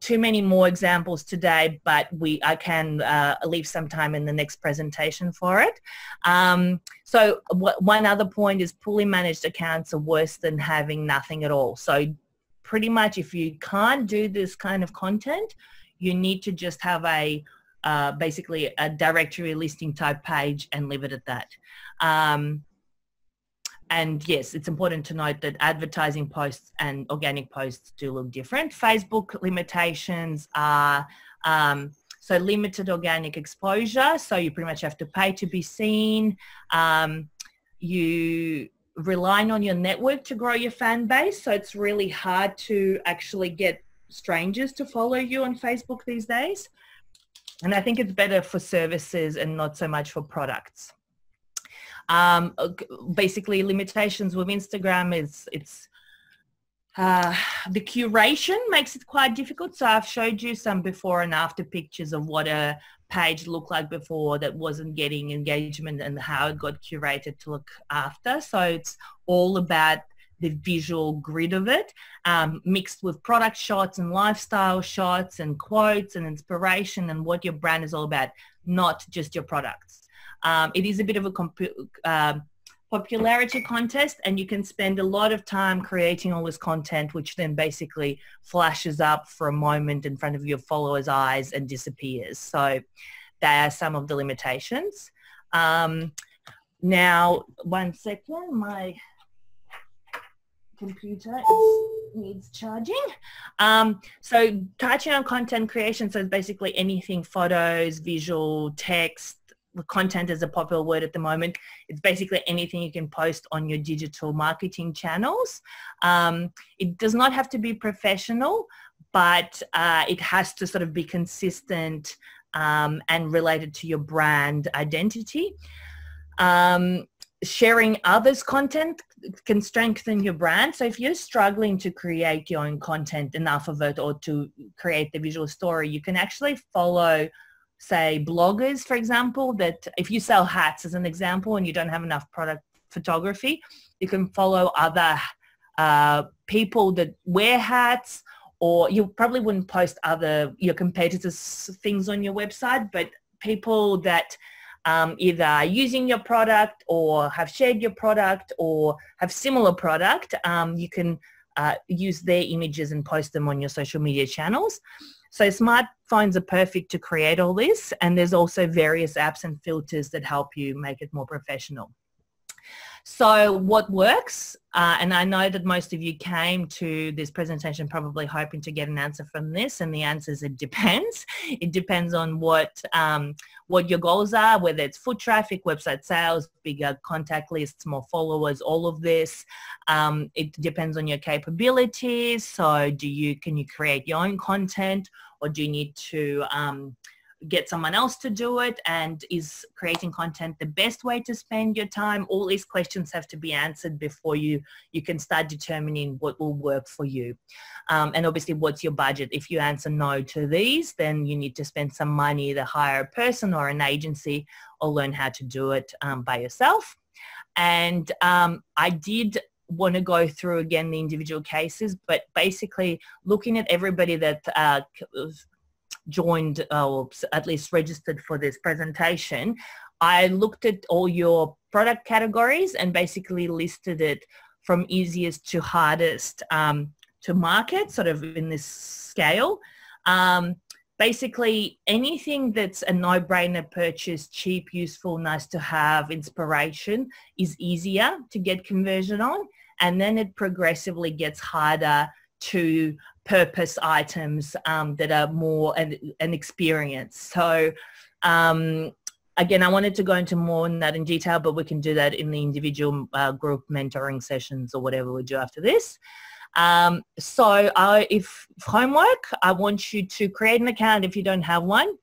too many more examples today, but we I can uh, leave some time in the next presentation for it. Um, so one other point is poorly managed accounts are worse than having nothing at all. So pretty much if you can't do this kind of content, you need to just have a uh, basically a directory listing type page and leave it at that. Um, and yes, it's important to note that advertising posts and organic posts do look different. Facebook limitations are um, so limited organic exposure. So you pretty much have to pay to be seen. Um, you relying on your network to grow your fan base. So it's really hard to actually get strangers to follow you on Facebook these days. And I think it's better for services and not so much for products. Um, basically, limitations with Instagram is it's uh, the curation makes it quite difficult. So I've showed you some before and after pictures of what a page looked like before that wasn't getting engagement and how it got curated to look after. So it's all about the visual grid of it, um, mixed with product shots and lifestyle shots and quotes and inspiration and what your brand is all about, not just your products. Um, it is a bit of a uh, popularity contest and you can spend a lot of time creating all this content which then basically flashes up for a moment in front of your followers eyes and disappears. So they are some of the limitations. Um, now one second my computer is, needs charging. Um, so touching on content creation so basically anything photos visual text content is a popular word at the moment. It's basically anything you can post on your digital marketing channels. Um, it does not have to be professional, but uh, it has to sort of be consistent um, and related to your brand identity. Um, sharing others' content can strengthen your brand. So if you're struggling to create your own content, enough of it, or to create the visual story, you can actually follow say bloggers, for example, that if you sell hats as an example and you don't have enough product photography, you can follow other uh, people that wear hats or you probably wouldn't post other your competitors things on your website, but people that um, either using your product or have shared your product or have similar product, um, you can uh, use their images and post them on your social media channels. So smartphones are perfect to create all this and there's also various apps and filters that help you make it more professional. So what works, uh, and I know that most of you came to this presentation probably hoping to get an answer from this, and the answer is it depends. It depends on what um, what your goals are, whether it's foot traffic, website sales, bigger contact lists, more followers, all of this. Um, it depends on your capabilities. So do you can you create your own content, or do you need to um, get someone else to do it and is creating content the best way to spend your time all these questions have to be answered before you you can start determining what will work for you. Um, and obviously what's your budget? If you answer no to these then you need to spend some money to hire a person or an agency or learn how to do it um, by yourself. And um, I did want to go through again the individual cases, but basically looking at everybody that uh, joined uh, or at least registered for this presentation, I looked at all your product categories and basically listed it from easiest to hardest um, to market, sort of in this scale. Um, basically anything that's a no-brainer purchase, cheap, useful, nice to have, inspiration is easier to get conversion on. And then it progressively gets harder to purpose items um, that are more an, an experience. So um, again, I wanted to go into more in that in detail, but we can do that in the individual uh, group mentoring sessions or whatever we do after this. Um, so if homework, I want you to create an account if you don't have one.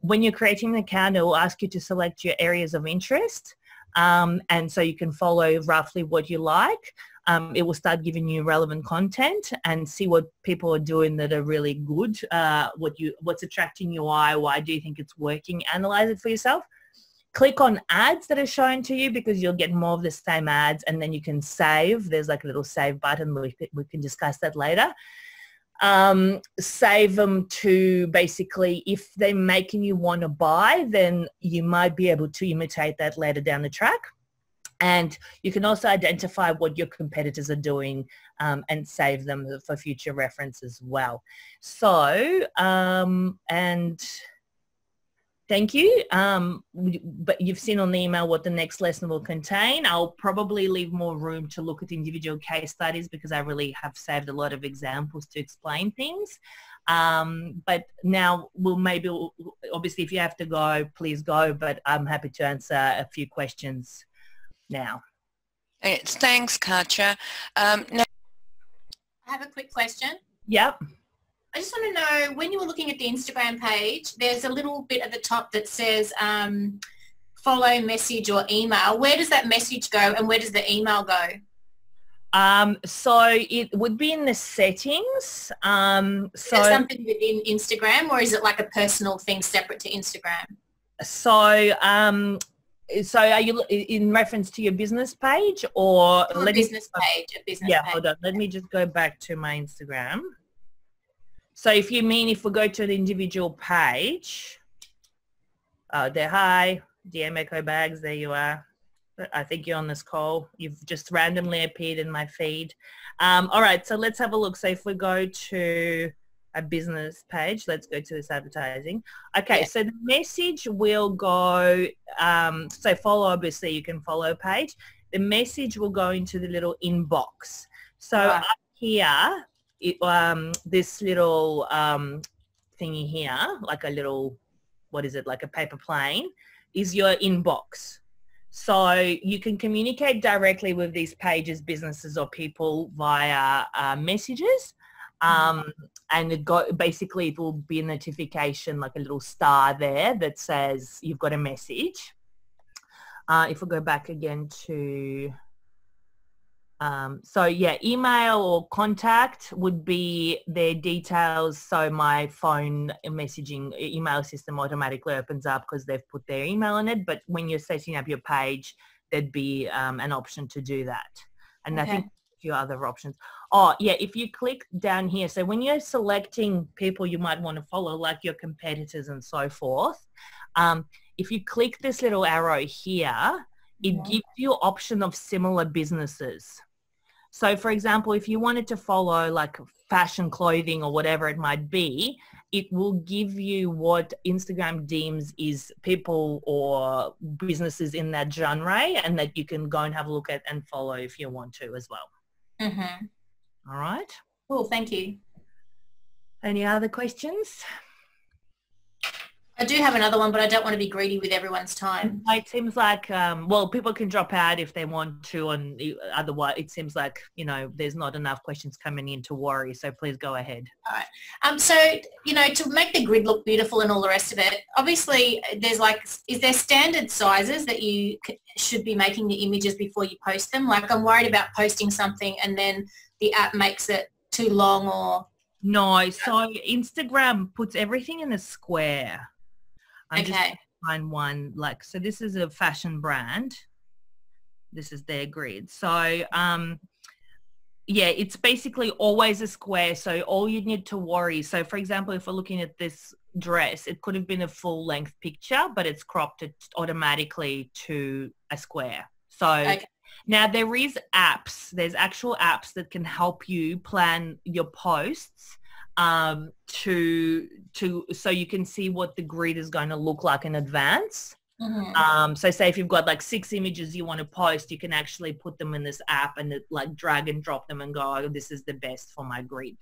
When you're creating an account, it will ask you to select your areas of interest. Um, and so you can follow roughly what you like um, it will start giving you relevant content and see what people are doing that are really good, uh, what you, what's attracting your eye, why do you think it's working, analyze it for yourself. Click on ads that are shown to you because you'll get more of the same ads and then you can save. There's like a little save button. We, we can discuss that later. Um, save them to basically if they're making you want to buy, then you might be able to imitate that later down the track. And you can also identify what your competitors are doing um, and save them for future reference as well. So, um, and thank you. Um, but you've seen on the email what the next lesson will contain. I'll probably leave more room to look at individual case studies because I really have saved a lot of examples to explain things. Um, but now we'll maybe, obviously if you have to go, please go, but I'm happy to answer a few questions now. It's, thanks, Katya. Um, now- I have a quick question. Yep. I just want to know, when you were looking at the Instagram page, there's a little bit at the top that says um, follow message or email. Where does that message go and where does the email go? Um, so it would be in the settings. Um, so is something within Instagram or is it like a personal thing separate to Instagram? So um, so are you in reference to your business page or a business me, page a business yeah page. hold on. Let me just go back to my instagram. So if you mean if we go to an individual page uh there hi dm echo bags there you are. I think you're on this call. You've just randomly appeared in my feed. Um all right so let's have a look. So if we go to a business page. Let's go to this advertising. Okay, yeah. so the message will go, um, so follow, obviously you can follow page. The message will go into the little inbox. So right. up here, it, um, this little um, thingy here, like a little, what is it, like a paper plane, is your inbox. So you can communicate directly with these pages, businesses or people via uh, messages um, and it got basically it will be a notification like a little star there that says you've got a message uh, if we go back again to um, so yeah, email or contact would be their details. So my phone messaging email system automatically opens up because they've put their email in it. But when you're setting up your page, there'd be um, an option to do that. And okay. I think a few other options. Oh yeah, if you click down here, so when you're selecting people you might want to follow, like your competitors and so forth, um, if you click this little arrow here, it yeah. gives you option of similar businesses. So for example, if you wanted to follow like fashion clothing or whatever it might be, it will give you what Instagram deems is people or businesses in that genre and that you can go and have a look at and follow if you want to as well. Mm-hmm. All right. Cool. Thank you. Any other questions? I do have another one, but I don't want to be greedy with everyone's time. It seems like, um, well, people can drop out if they want to, and otherwise, it seems like you know there's not enough questions coming in to worry. So please go ahead. All right. Um, so you know, to make the grid look beautiful and all the rest of it, obviously, there's like, is there standard sizes that you should be making the images before you post them? Like, I'm worried about posting something and then the app makes it too long or. No, so Instagram puts everything in a square. I'm okay. just find one like so this is a fashion brand. This is their grid. So um yeah, it's basically always a square. So all you need to worry. So for example, if we're looking at this dress, it could have been a full length picture, but it's cropped it automatically to a square. So okay. Now there is apps. There's actual apps that can help you plan your posts um, to to so you can see what the grid is going to look like in advance. Mm-hmm. Um, so say if you've got like six images you want to post, you can actually put them in this app and it, like drag and drop them and go, oh, this is the best for my grid.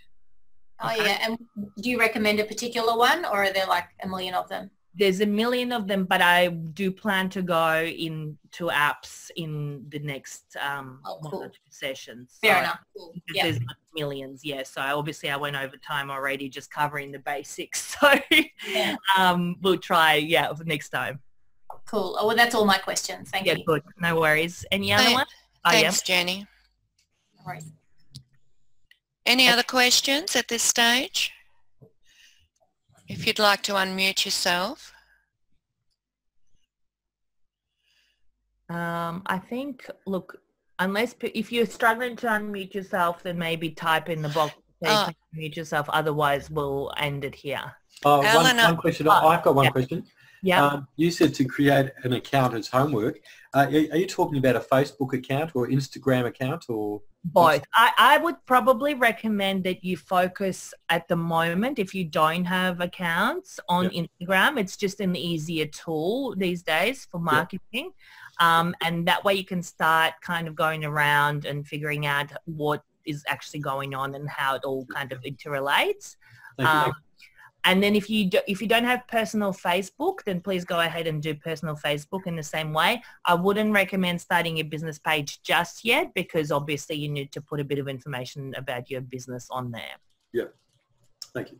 Oh yeah, and do you recommend a particular one or are there like a million of them? There's a million of them, but I do plan to go into apps in the next um, oh, cool. sessions. Fair so enough. Cool. Yeah. There's millions, yeah. So obviously I went over time already just covering the basics. So yeah. um, we'll try, yeah, next time. Cool. Oh, well, that's all my questions. Thank yeah, you. Yeah, good. No worries. Any other one? Oh, Thanks, yeah. Jenny. No worries. Any okay. other questions at this stage? If you'd like to unmute yourself. Um, I think, look, unless if you're struggling to unmute yourself, then maybe type in the box oh. unmute yourself. Otherwise, we'll end it here. Uh, one, one, question. Oh, I've got one yeah. question. Yeah. Um, you said to create an account as homework. Uh, are, are, you talking about a Facebook account or Instagram account or? Both. I, I would probably recommend that you focus at the moment if you don't have accounts on yep. Instagram. It's just an easier tool these days for marketing. Yep. Um, and that way you can start kind of going around and figuring out what is actually going on and how it all kind of interrelates. Um, and then if you do, if you don't have personal Facebook, then please go ahead and do personal Facebook in the same way. I wouldn't recommend starting a business page just yet because obviously you need to put a bit of information about your business on there. Yeah. Thank you.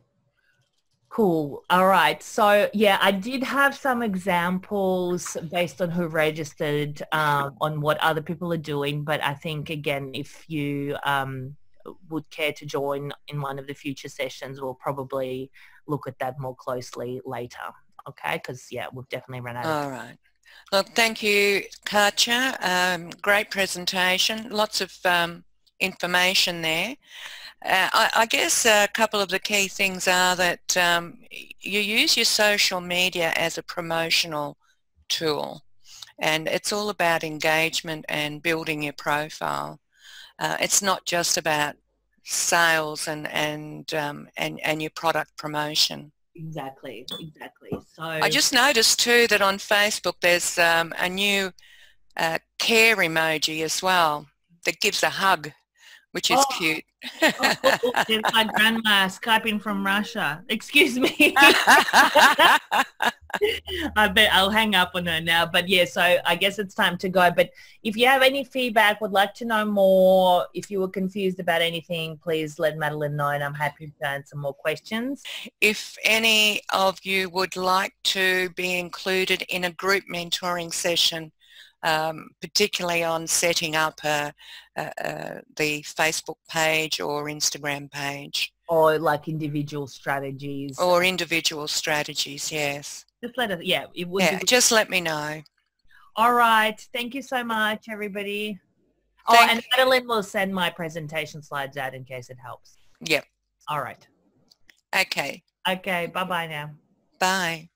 Cool. All right. So yeah, I did have some examples based on who registered um, on what other people are doing. But I think again, if you um, would care to join in one of the future sessions, we'll probably look at that more closely later. Okay, because yeah, we've definitely run out. All right. Look, thank you, Katya. Um, great presentation. Lots of um, information there. Uh, I, I, guess a couple of the key things are that um, you use your social media as a promotional tool and it's all about engagement and building your profile. Uh, it's not just about sales and and um, and and your product promotion. Exactly, exactly. So I just noticed too that on Facebook there's um, a new uh, care emoji as well that gives a hug, which is oh. cute. oh, my grandma Skyping from Russia. Excuse me. I bet I'll hang up on her now. But yeah, so I guess it's time to go. But if you have any feedback, would like to know more, if you were confused about anything, please let Madeline know and I'm happy to answer more questions. If any of you would like to be included in a group mentoring session um, particularly on setting up a, a, a, the Facebook page or Instagram page. Or like individual strategies. Or individual strategies, yes. Just let us, yeah. It would yeah, just let me know. All right. Thank you so much, everybody. Oh, Thank oh, and Madeline will send my presentation slides out in case it helps. Yep. All right. Okay. Okay. Bye-bye now. Bye.